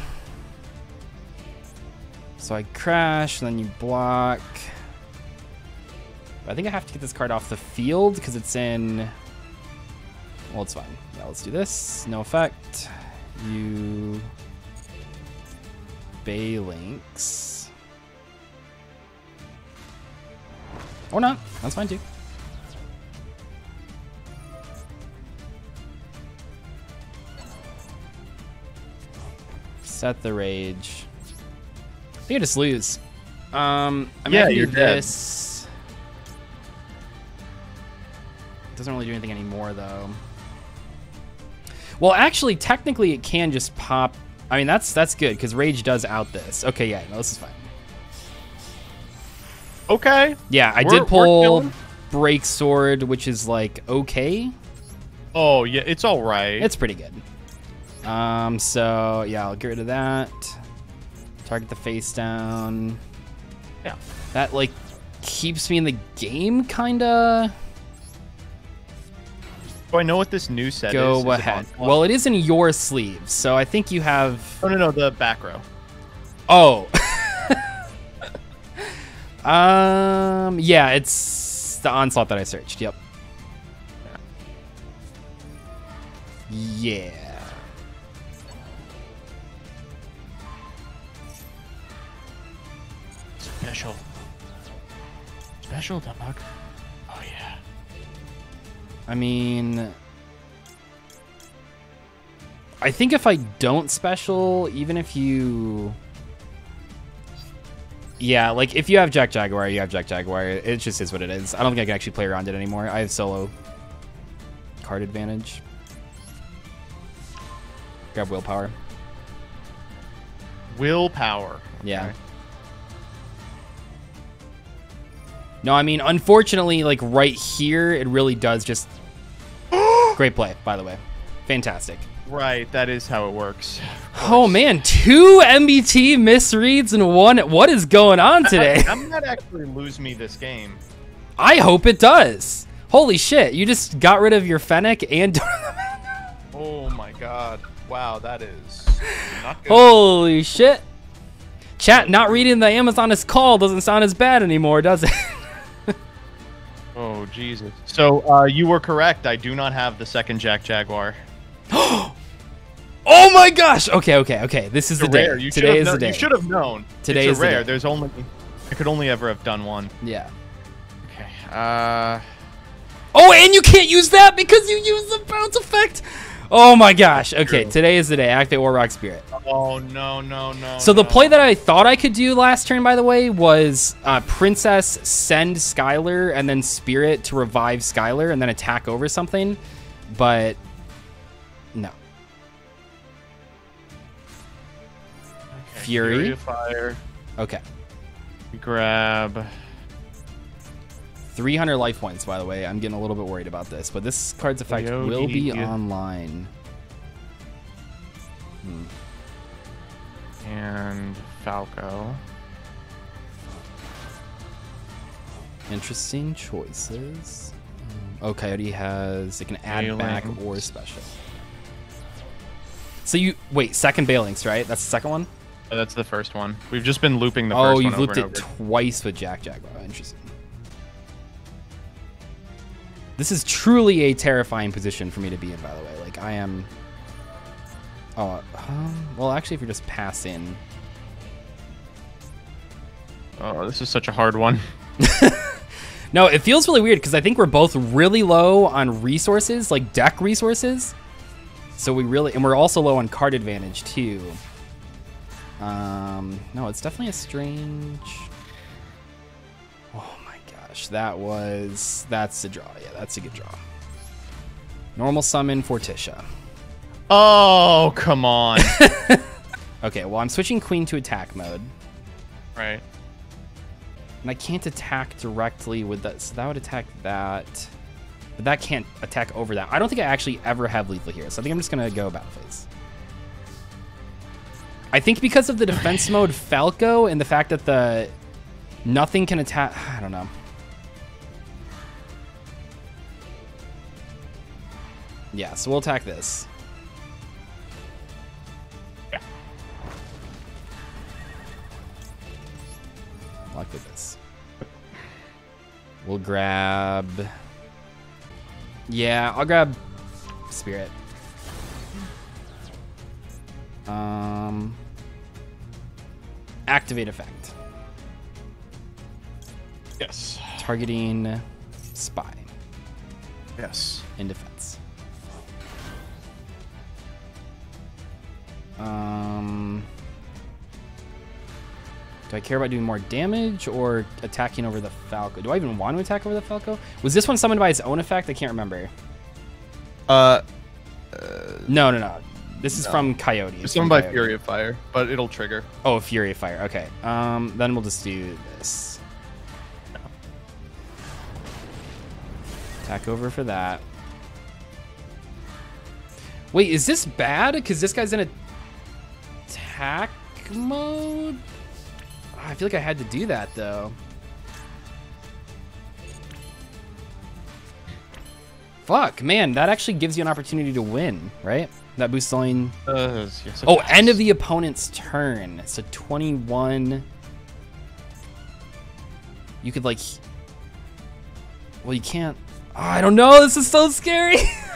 So I crash, and then you block. I think I have to get this card off the field because it's in. Well, it's fine. Yeah, let's do this. No effect. You. Balelynx. Or not. That's fine too. Set the rage. I think I just lose. Um, I'm Yeah, gonna do you're dead. this. Doesn't really do anything anymore though. Well, actually, technically, it can just pop. I mean, that's that's good because rage does out this. Okay, yeah, no, this is fine. Okay. Yeah, I We're- did pull break sword, which is like okay. Oh yeah, it's all right. It's pretty good. Um, so yeah, I'll get rid of that. Target the face down. yeah. That like keeps me in the game, kinda. Do I know what this new set is? Go Is it ahead. Well, it is in your sleeve, so I think you have. Oh no, no, the back row. Oh. [laughs] um. Yeah, it's the onslaught that I searched. Yep. Yeah. Special. Special. I mean, I think if I don't special, even if you, yeah, like if you have Jack Jaguar, you have Jack Jaguar. It just is what it is. I don't think I can actually play around it anymore. I have solo card advantage. Grab willpower. Willpower. Yeah. No, I mean, unfortunately, like right here, it really does just. [gasps] Great play, by the way. Fantastic. Right, that is how it works. Oh man, two MBT misreads and one. What is going on today? That might actually lose me this game. I hope it does. Holy shit! You just got rid of your Fennec and. [laughs] Oh my god. Wow, that is not. Holy shit! Chat, not reading the Amazoness call doesn't sound as bad anymore, does it? [laughs] Oh Jesus. So uh, you were correct. I do not have the second Jack Jaguar. [gasps] oh my gosh! Okay, okay, okay. This is It's the a day. rare. You should Today have is known. the day. You should have known. Today it's is a the rare. day. There's only I could only ever have done one. Yeah. Okay. Uh Oh, and you can't use that because you use the bounce effect. Oh my gosh. Okay, today is the day. Activate War Rock Spirit. Oh no no no. So the no. play that I thought I could do last turn, by the way, was uh, Princess send Skylar and then Spirit to revive Skylar and then attack over something, but no. Fury. Fury of Fire. Okay. Grab. 300 life points, by the way. I'm getting a little bit worried about this, but this card's effect Yo, will be yeah. online. and Falco. Interesting choices. Um, Oh, Coyote has it can add back or special. So you wait, second Balelynx, right? That's the second one. Oh, that's the first one. We've just been looping the oh, first you've looped it over. twice with Jack Jack. Wow, interesting. This is truly a terrifying position for me to be in. By the way, like I am. Oh, um, well, actually, if you're just passing, Oh, this is such a hard one. [laughs] No, it feels really weird because I think we're both really low on resources, like deck resources. So we really, and we're also low on card advantage too. Um, no, it's definitely a strange. Gosh, that was that's a draw. Yeah, that's a good draw. Normal summon Fortitia. Oh, come on. [laughs] Okay, well I'm switching Queen to attack mode, right. and I can't attack directly with that. So that would attack that. But that can't attack over that. I don't think I actually ever have lethal here, so I think I'm just gonna go battle phase. I think because of the defense [laughs] mode Falco and the fact that the nothing can attack. [sighs] I don't know. Yeah, so we'll attack this. Yeah. With this. We'll grab. Yeah, I'll grab Spirit. Um, activate effect. Yes. Targeting spy Yes. in defense. Um, do I care about doing more damage or attacking over the Falco? Do I even want to attack over the Falco? Was this one summoned by its own effect? I can't remember. Uh, No, no, no. This is No. from Coyote. It's it's from by Coyote. Fury of Fire, but it'll trigger. Oh, Fury of Fire. Okay. Um, then we'll just do this. Attack over for that. Wait, is this bad? Because this guy's in attack mode? I feel like I had to do that, though. Fuck, man, that actually gives you an opportunity to win, right? That boosts only Uh, yes, Oh, does. end of the opponent's turn. So 21. You could like. Well, you can't. Oh, I don't know. This is so scary. [laughs]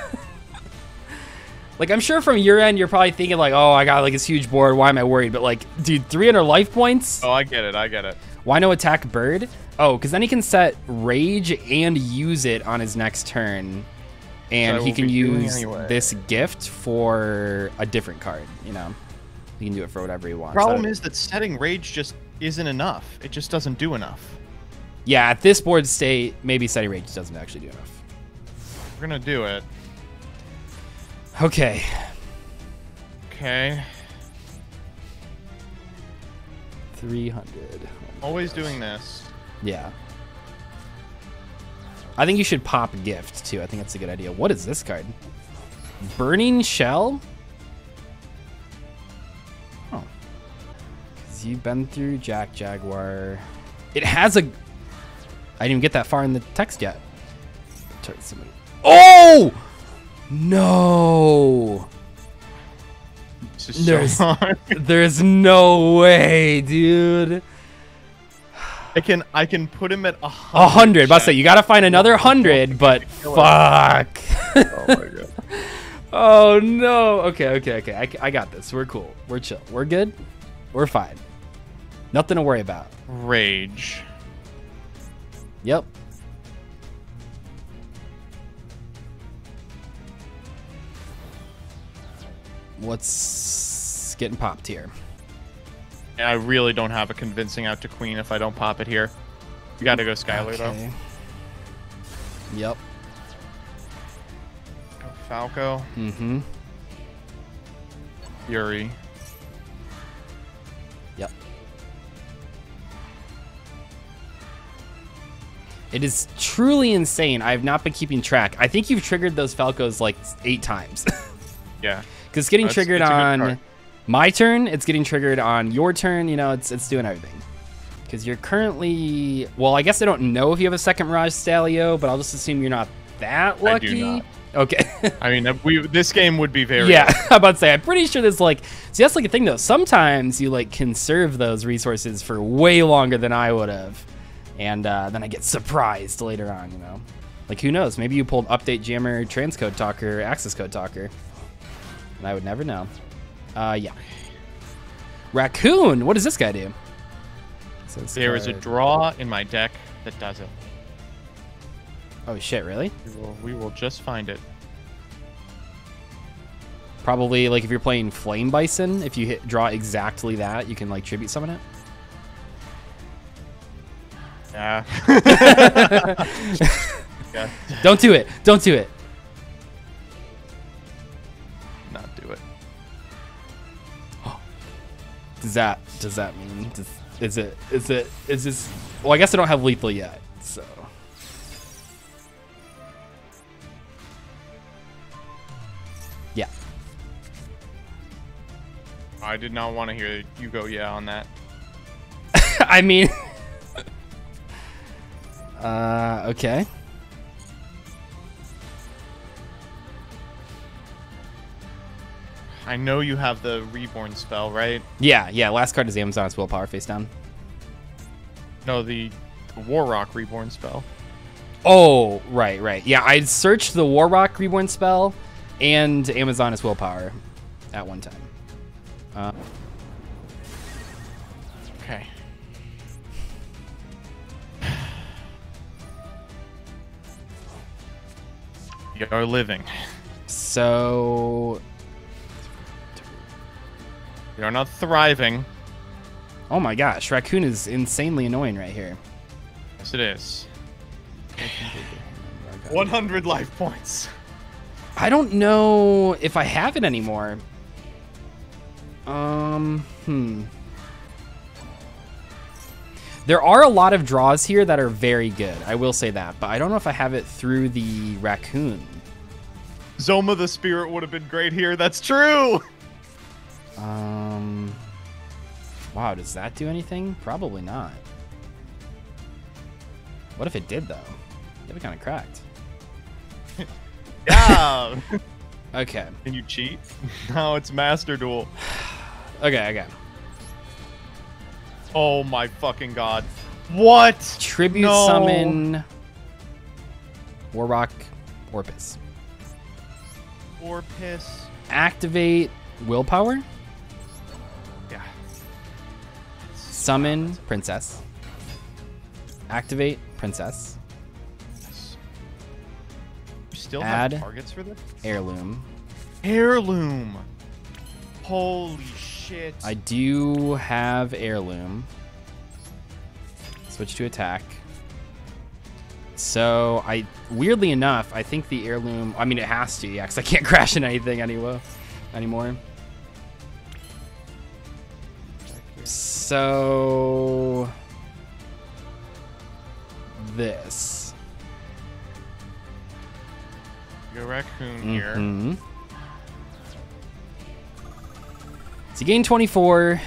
like, I'm sure from your end, you're probably thinking like, "Oh, I got like this huge board. Why am I worried?" But like, dude, 300 life points. Oh, I get it. I get it. Why no attack bird? Oh, because then he can set rage and use it on his next turn. And So he can use anyway. this gift for a different card, you know? He can do it for whatever he wants. Problem I- is that setting rage just isn't enough. It just doesn't do enough. Yeah, at this board state, maybe setting rage doesn't actually do enough. We're gonna do it. Okay. Okay. 300. Always doing this. Yeah. I think you should pop gift too. I think that's a good idea. What is this card? Burning Shell? Oh. Because you've been through Jack Jaguar. It has a. I didn't even get that far in the text yet. Oh! No! There's- There's [laughs] no way, dude. I can I can put him at a A hundred. hundred. About to say you gotta find another hundred, but fuck. Oh my god. [laughs] oh no. Okay, okay, okay. I, I got this. We're cool. We're chill. We're good. We're fine. Nothing to worry about. Rage. Yep. What's getting popped here? I really don't have a convincing out to Queen if I don't pop it here. You gotta go Skylar, though. Yep. Falco, Mm-hmm. Yuri. Yep. It is truly insane. I have not been keeping track. I think you've triggered those Falcos like eight times. [laughs] Yeah. Because getting That's- triggered it's on my turn, it's getting triggered on your turn. You know, it's it's doing everything. Because you're currently, well, I guess I don't know if you have a second Mirage Stalio, but I'll just assume you're not that lucky. I do not. Okay. [laughs] I mean, we this game would be very. yeah, [laughs] I'm about to say. I'm pretty sure there's like, see, that's like a thing though. Sometimes you like conserve those resources for way longer than I would have, and uh, then I get surprised later on. You know, like who knows? Maybe you pulled update jammer, transcode talker, access code talker, and I would never know. Uh, yeah. Raccoon. What does this guy do? So this There is a draw in my deck that does it. Oh shit! Really? We will, we will just find it. Probably like if you're playing Flame Bison, if you hit draw exactly that, you can like tribute summon it. Yeah. [laughs] [laughs] yeah. Don't do it. Don't do it. Does that does that mean does, is it is it is this well I guess I don't have lethal yet so. Yeah. I did not want to hear you go yeah on that. [laughs] I mean [laughs] uh okay I know you have the reborn spell, right? yeah yeah last card is Amazoness willpower face down No, the, the War Rock reborn spell. oh right right yeah I searched the War Rock reborn spell and Amazoness willpower at one time uh, Okay. [sighs] You are living. so You are not thriving. oh my gosh Raccoon is insanely annoying right here Yes, it is. 100 life points. I don't know if I have it anymore. Um, hmm. There are a lot of draws here that are very good. I will say that, but I don't know if I have it through the raccoon. Zoma the Spirit would have been great here. That's true. [laughs] Um, wow, does that do anything? Probably not. What if it did though? That'd be kind of cracked. [laughs] Yeah. [laughs] Okay, Can you cheat? [laughs] No, it's Master Duel. [sighs] okay, okay. Oh my fucking god. What? Tribute No. summon Warrock Orpus. Or piss. activate willpower, summon princess, activate princess, You still Add. have targets for this? heirloom. Heirloom. Holy shit. I do have heirloom. Switch to attack. So I, weirdly enough, I think the heirloom. I mean, it has to, yeah, because I can't [laughs] crash in anything anymore. Anymore. So this. Go raccoon here. Mhm. So you gain 24.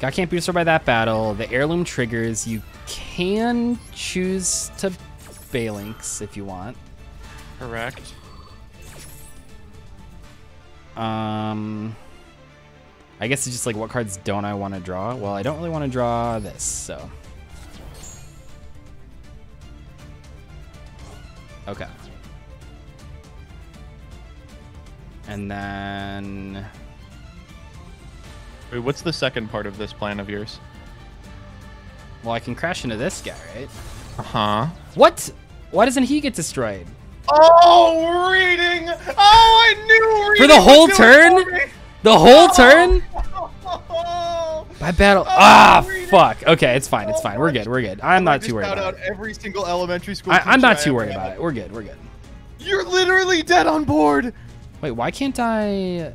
God can't be destroyed by that battle. The heirloom triggers. You can choose to Phalanx if you want. Correct. Um, I guess it's just like what cards don't I want to draw? Well, I don't really want to draw this, so. Okay. And then Wait, what's the second part of this plan of yours? Well, I can crash into this guy, right? Uh huh. What? Why doesn't he get destroyed? Oh, reading! Oh, I knew reading For the whole turn? it for me. The whole turn? Oh, My battle. Oh, Ah, fuck. Okay, it's fine. It's fine. We're good. We're good. I'm not too worried about out it. every single elementary school. I, I'm not too worried about it. We're good. We're good. You're literally dead on board. Wait, why can't I?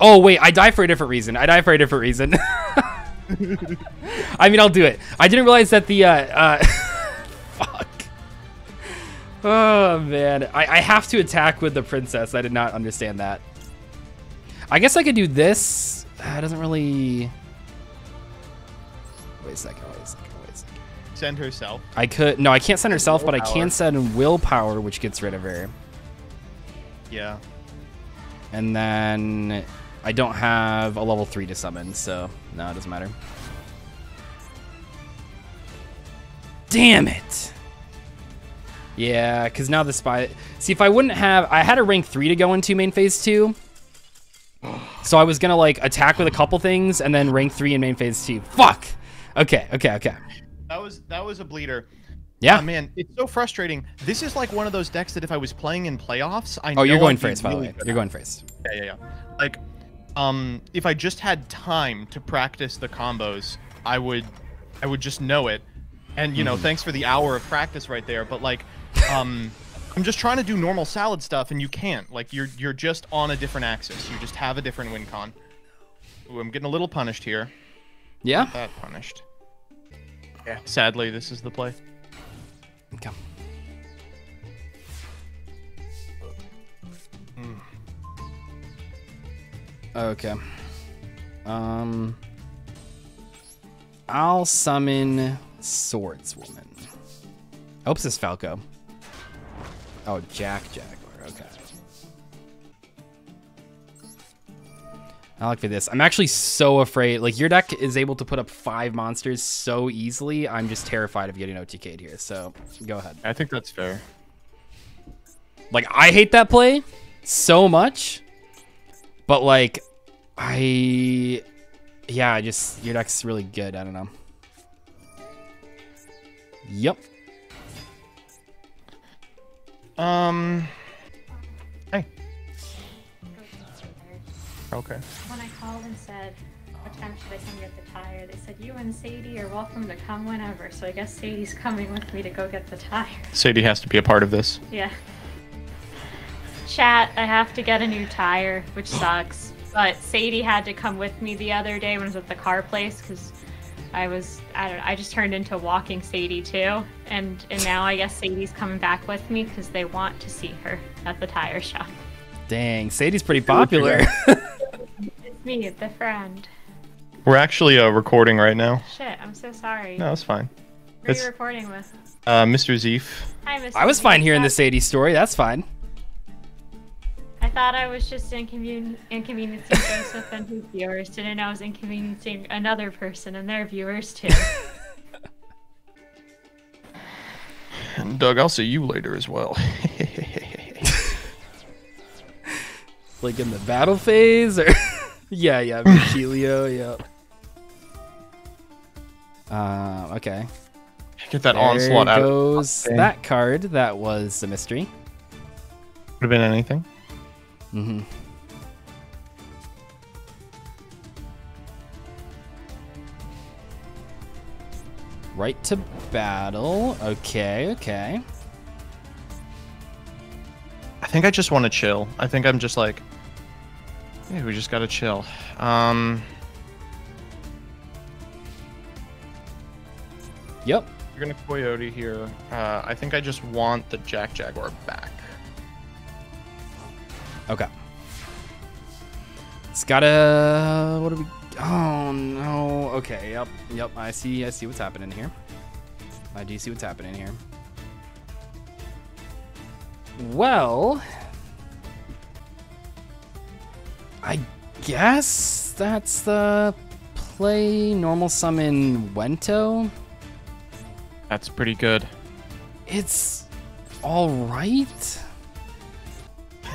Oh wait, I die for a different reason. I die for a different reason. [laughs] I mean, I'll do it. I didn't realize that the uh, uh [laughs] fuck. Oh man, I, I have to attack with the princess. I did not understand that. I guess I could do this. Uh, it doesn't really. Wait a second. Wait a second. Wait a second. Send herself. I could no, I can't send herself, but I can send willpower, which gets rid of her. Yeah. And then I don't have a level three to summon, so no, it doesn't matter. Damn it! Yeah, because now the spy. See, if I wouldn't have, I had a rank three to go into main phase two. So I was gonna like attack with a couple things and then rank three in main phase two. Fuck. Okay. Okay. Okay. That was that was a bleeder. Yeah. Ah, man, it's so frustrating. This is like one of those decks that if I was playing in playoffs, I oh, know you're going first, by the way. You're going first. Yeah, yeah, yeah. Like, um, if I just had time to practice the combos, I would, I would just know it. And you know, thanks for the hour of practice right there. But like, um, [laughs] I'm just trying to do normal salad stuff, and you can't. Like, you're you're just on a different axis. You just have a different win con. Ooh, I'm getting a little punished here. Yeah. That punished. Yeah. Sadly, this is the play. Okay. Okay. Um. I'll summon Swordswoman. I hope this is Falco. Oh, Jack Jaguar. Okay. I like for this. I'm actually so afraid. Like your deck is able to put up five monsters so easily. I'm just terrified of getting OTK'd here. So go ahead. I think that's fair. Like I hate that play so much, but like I, yeah, I just your deck's really good. I don't know. Yep. Um. Hey. Okay. When I called and said, what time should I come get the tire? They said, you and Sadie are welcome to come whenever. So I guess Sadie's coming with me to go get the tire. Sadie has to be a part of this. Yeah. Chat, I have to get a new tire, which sucks. But Sadie had to come with me the other day when I was at the car place because I was I don't know, I just turned into walking Sadie too, and and now I guess Sadie's coming back with me because they want to see her at the tire shop. Dang, Sadie's pretty popular. [laughs] It's me, the friend. We're actually uh, recording right now. Shit, I'm so sorry. No, it's fine. Who are you recording with? Uh, Mr. Zeef. Hi, Mr. I was fine hearing the Sadie story. That's fine. I thought I was just inconven- inconveniencing Joseph and his viewers. Didn't I was inconveniencing another person and their viewers too. And [laughs] Doug, I'll see you later as well. [laughs] Like in the battle phase, or [laughs] yeah, yeah, Virgilio, yeah. Uh, okay. Get that There onslaught out. Could goes Okay. that card. That was a mystery. Could have been anything. Mm-hmm. Right to battle. Okay, okay. I think I just want to chill. I think I'm just like, yeah, we just gotta chill. Um, Yep. you're gonna coyote here. Uh, I think I just want the Jack Jaguar back. Okay. It's gotta. What do we? Oh no. Okay. Yep. Yep. I see. I see what's happening here. I do see what's happening here. Well, I guess that's the play. Normal summon Wento. That's pretty good. It's all right.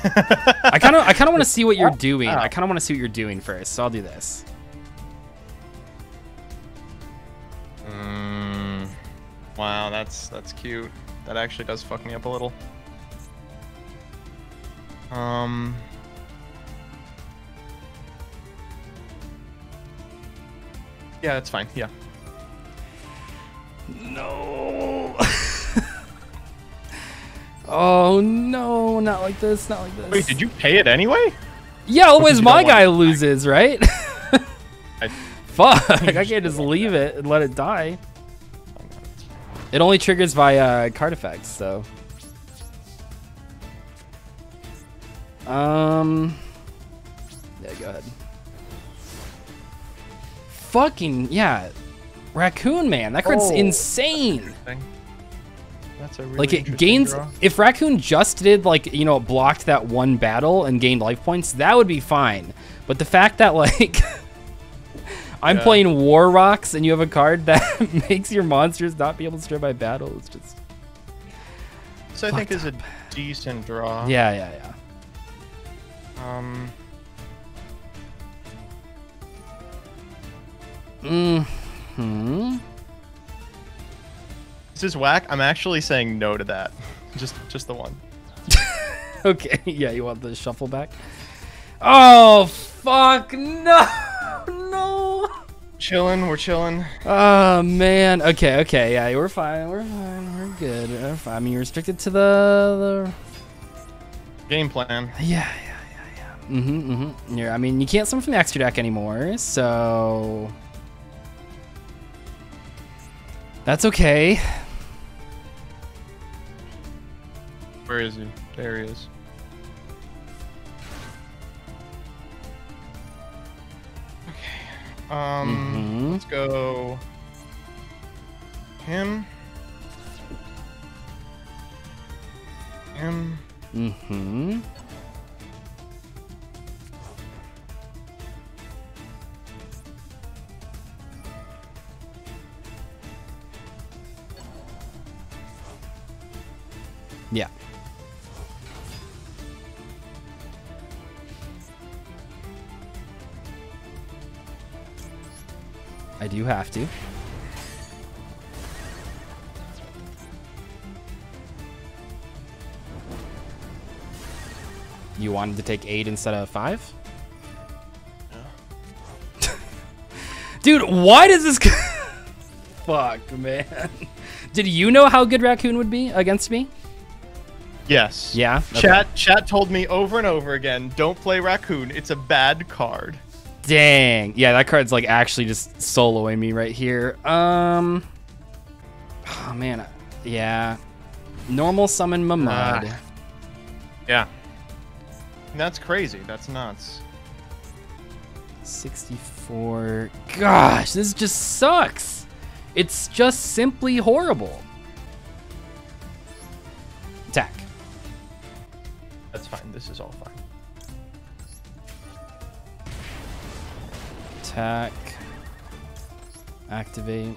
I kind of I kind of want to see what you're doing. I kind of want to see what you're doing first. So I'll do this. Mm, Wow, that's that's cute. That actually does fuck me up a little. Um. Yeah, that's fine. Yeah. No. [laughs] oh no, not like this, not like this. Wait, did you pay it anyway? Yeah, always my guy loses, right? [laughs] I, Fuck, [laughs] I can't just leave it and let it die. It only triggers via card effects, so. Um. Yeah, go ahead. Fucking yeah, raccoon man. That card's Oh. insane. Thing. That's a really Like it gains. draw. If raccoon just did like you know blocked that one battle and gained life points, that would be fine. But the fact that [laughs] like. I'm Yeah. playing War Rocks and you have a card [laughs] that makes your monsters not be able to destroy by battle. It's just So I think fucked is a decent draw. yeah, yeah, yeah. Um. Hmm. This is whack. I'm actually saying no to that. [laughs] Just just the one. [laughs] Okay. [laughs] Yeah, you want the shuffle back? Oh fuck no, no. Chilling. We're chilling. Oh man. Okay. Okay. Yeah, we're fine. We're fine. We're good. We're fine. I mean, you're restricted to the Game plan. the. Yeah. Yeah. Yeah. Yeah. Mm-hmm. Mm-hmm. Yeah. I mean, you can't summon from the extra deck anymore, so. That's okay. Where is he? There he is. Okay. Um. Mhm. Let's go. Him. Him. Mm-hmm. Yeah. I do have to. You wanted to take eight instead of five? [laughs] Dude, why does this... [laughs] Fuck, man. Did you know how good Raccoon would be against me? Yes. Yeah? Okay. Chat chat told me over and over again, don't play raccoon. It's a bad card. Dang. Yeah, that card's like actually just soloing me right here. Um. Oh, man. Yeah. Normal summon Mammud. Ah. Yeah. That's crazy. That's nuts. 64. Gosh, this just sucks. It's just simply horrible. Attack. That's fine. This is all fine. Attack. Activate.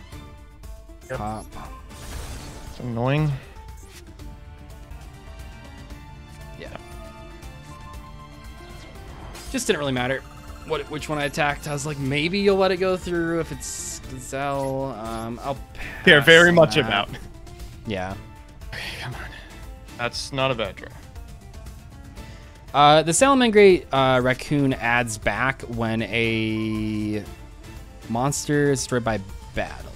Yep. Pop. It's annoying. Yeah. Just didn't really matter what which one I attacked. I was like, maybe you'll let it go through if it's Gazelle. Um, I'll. They're very on much that. about. Yeah. Come on. That's not a bad draw. Uh, the Salamangreat uh, raccoon adds back when a monster is destroyed by battle.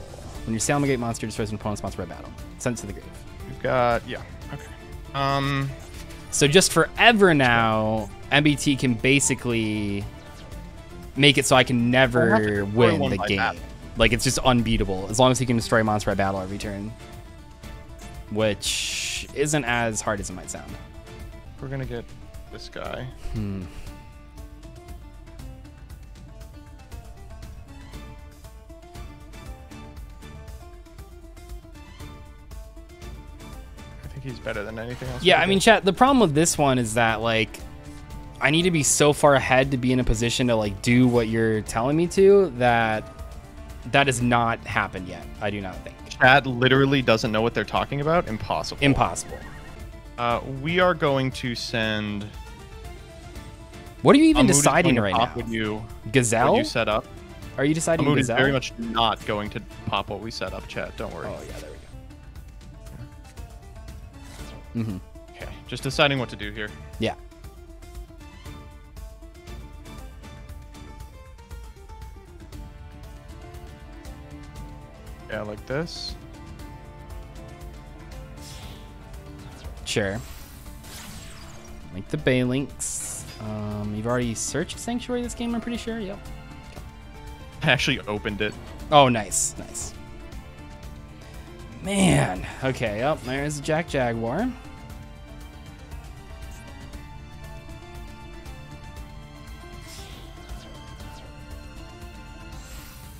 When your Salamangreat monster destroys an opponent's monster by battle, sent to the grave. We've got yeah. Okay. Um. So just forever now, MBT can basically make it so I can I'll have to never win the game. battle. Like it's just unbeatable as long as he can destroy a monster by battle every turn, which isn't as hard as it might sound. We're gonna get this guy. Hmm. I think he's better than anything else. Yeah, I mean, chat. The problem with this one is that like, I need to be so far ahead to be in a position to like do what you're telling me to that that has not happened yet. I do not think. chat literally doesn't know what they're talking about. Impossible. Impossible. Uh, we are going to send. What are you even Amud deciding right now? What you Gazelle? what you set up. Are you deciding Amud is very much not going to pop what we set up. Chat, don't worry. Oh yeah, there we go. Mm-hmm. Okay, just deciding what to do here. Yeah. Yeah, like this. Sure. Like the Balelynx. Um, you've already searched Sanctuary this game, I'm pretty sure. Yep. I actually opened it. Oh, nice. Nice. Man. Okay, up there's Jack Jaguar.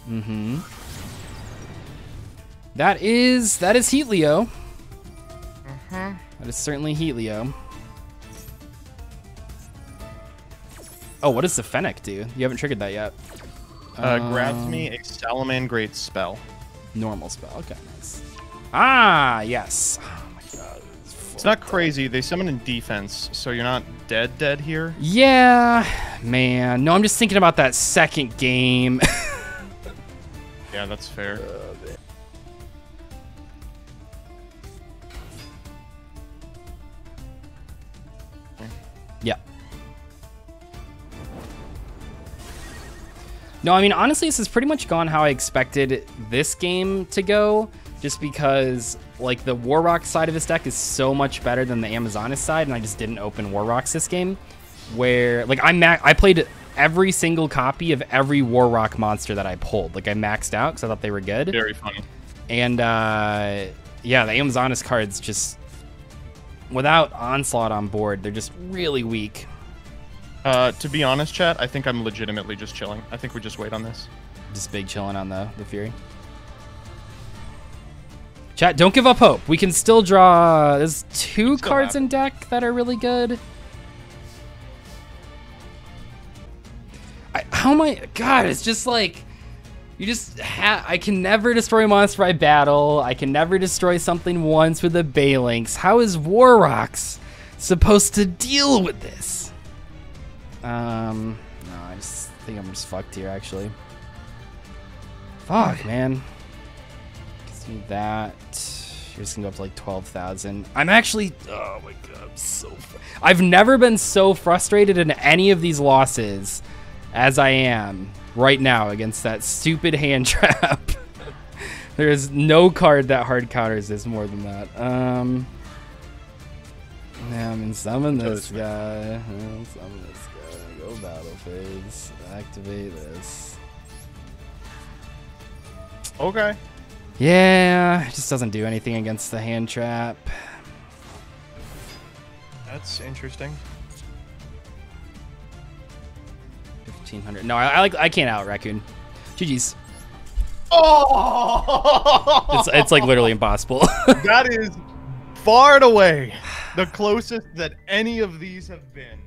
Mm-hmm. That is that is Heatleo. Mm-hmm. That is certainly Heatleo. Oh, what does the Fennec do? You haven't triggered that yet. Uh, grabs Um, me a Salamangreat spell. Normal spell. Okay, nice. Ah, yes. Oh my god. It's not crazy. They summon in defense, so you're not dead dead here. Yeah, man. No, I'm just thinking about that second game. [laughs] Yeah, that's fair. yeah. No, I mean, honestly, this has pretty much gone how I expected this game to go, just because, like, the War Rock side of this deck is so much better than the Amazoness side, and I just didn't open War Rocks this game, where, like, I, ma- I played every single copy of every War Rock monster that I pulled. Like, I maxed out because I thought they were good. Very funny. And uh, yeah, the Amazoness cards just without onslaught on board, they're just really weak. Uh, to be honest, chat, I think I'm legitimately just chilling. I think we just wait on this. Just big chilling on the the Fury. Chat, don't give up hope. We can still draw. There's two Still cards happen. in deck that are really good. I, how am I? God, it's just like you just ha- I can never destroy a monster by battle. I can never destroy something once with the Balelynx. How is War Rocks supposed to deal with this? Um, no, I just think I'm just fucked here. Actually, fuck, man. Gives me that. You're just gonna go up to like twelve thousand. I'm actually. Oh my god, I'm so. I've never been so frustrated in any of these losses as I am right now against that stupid hand [laughs] trap. there is no card that hard counters this more than that. Um. Yeah, I mean, summon this guy. Summon this guy. Go battle phase. Activate this. Okay. Yeah, it just doesn't do anything against the hand trap. That's interesting. Fifteen hundred. No, I, I like. I can't out raccoon. GG's. Oh! It's it's like literally impossible. [laughs] that is far and away the [sighs] closest that any of these have been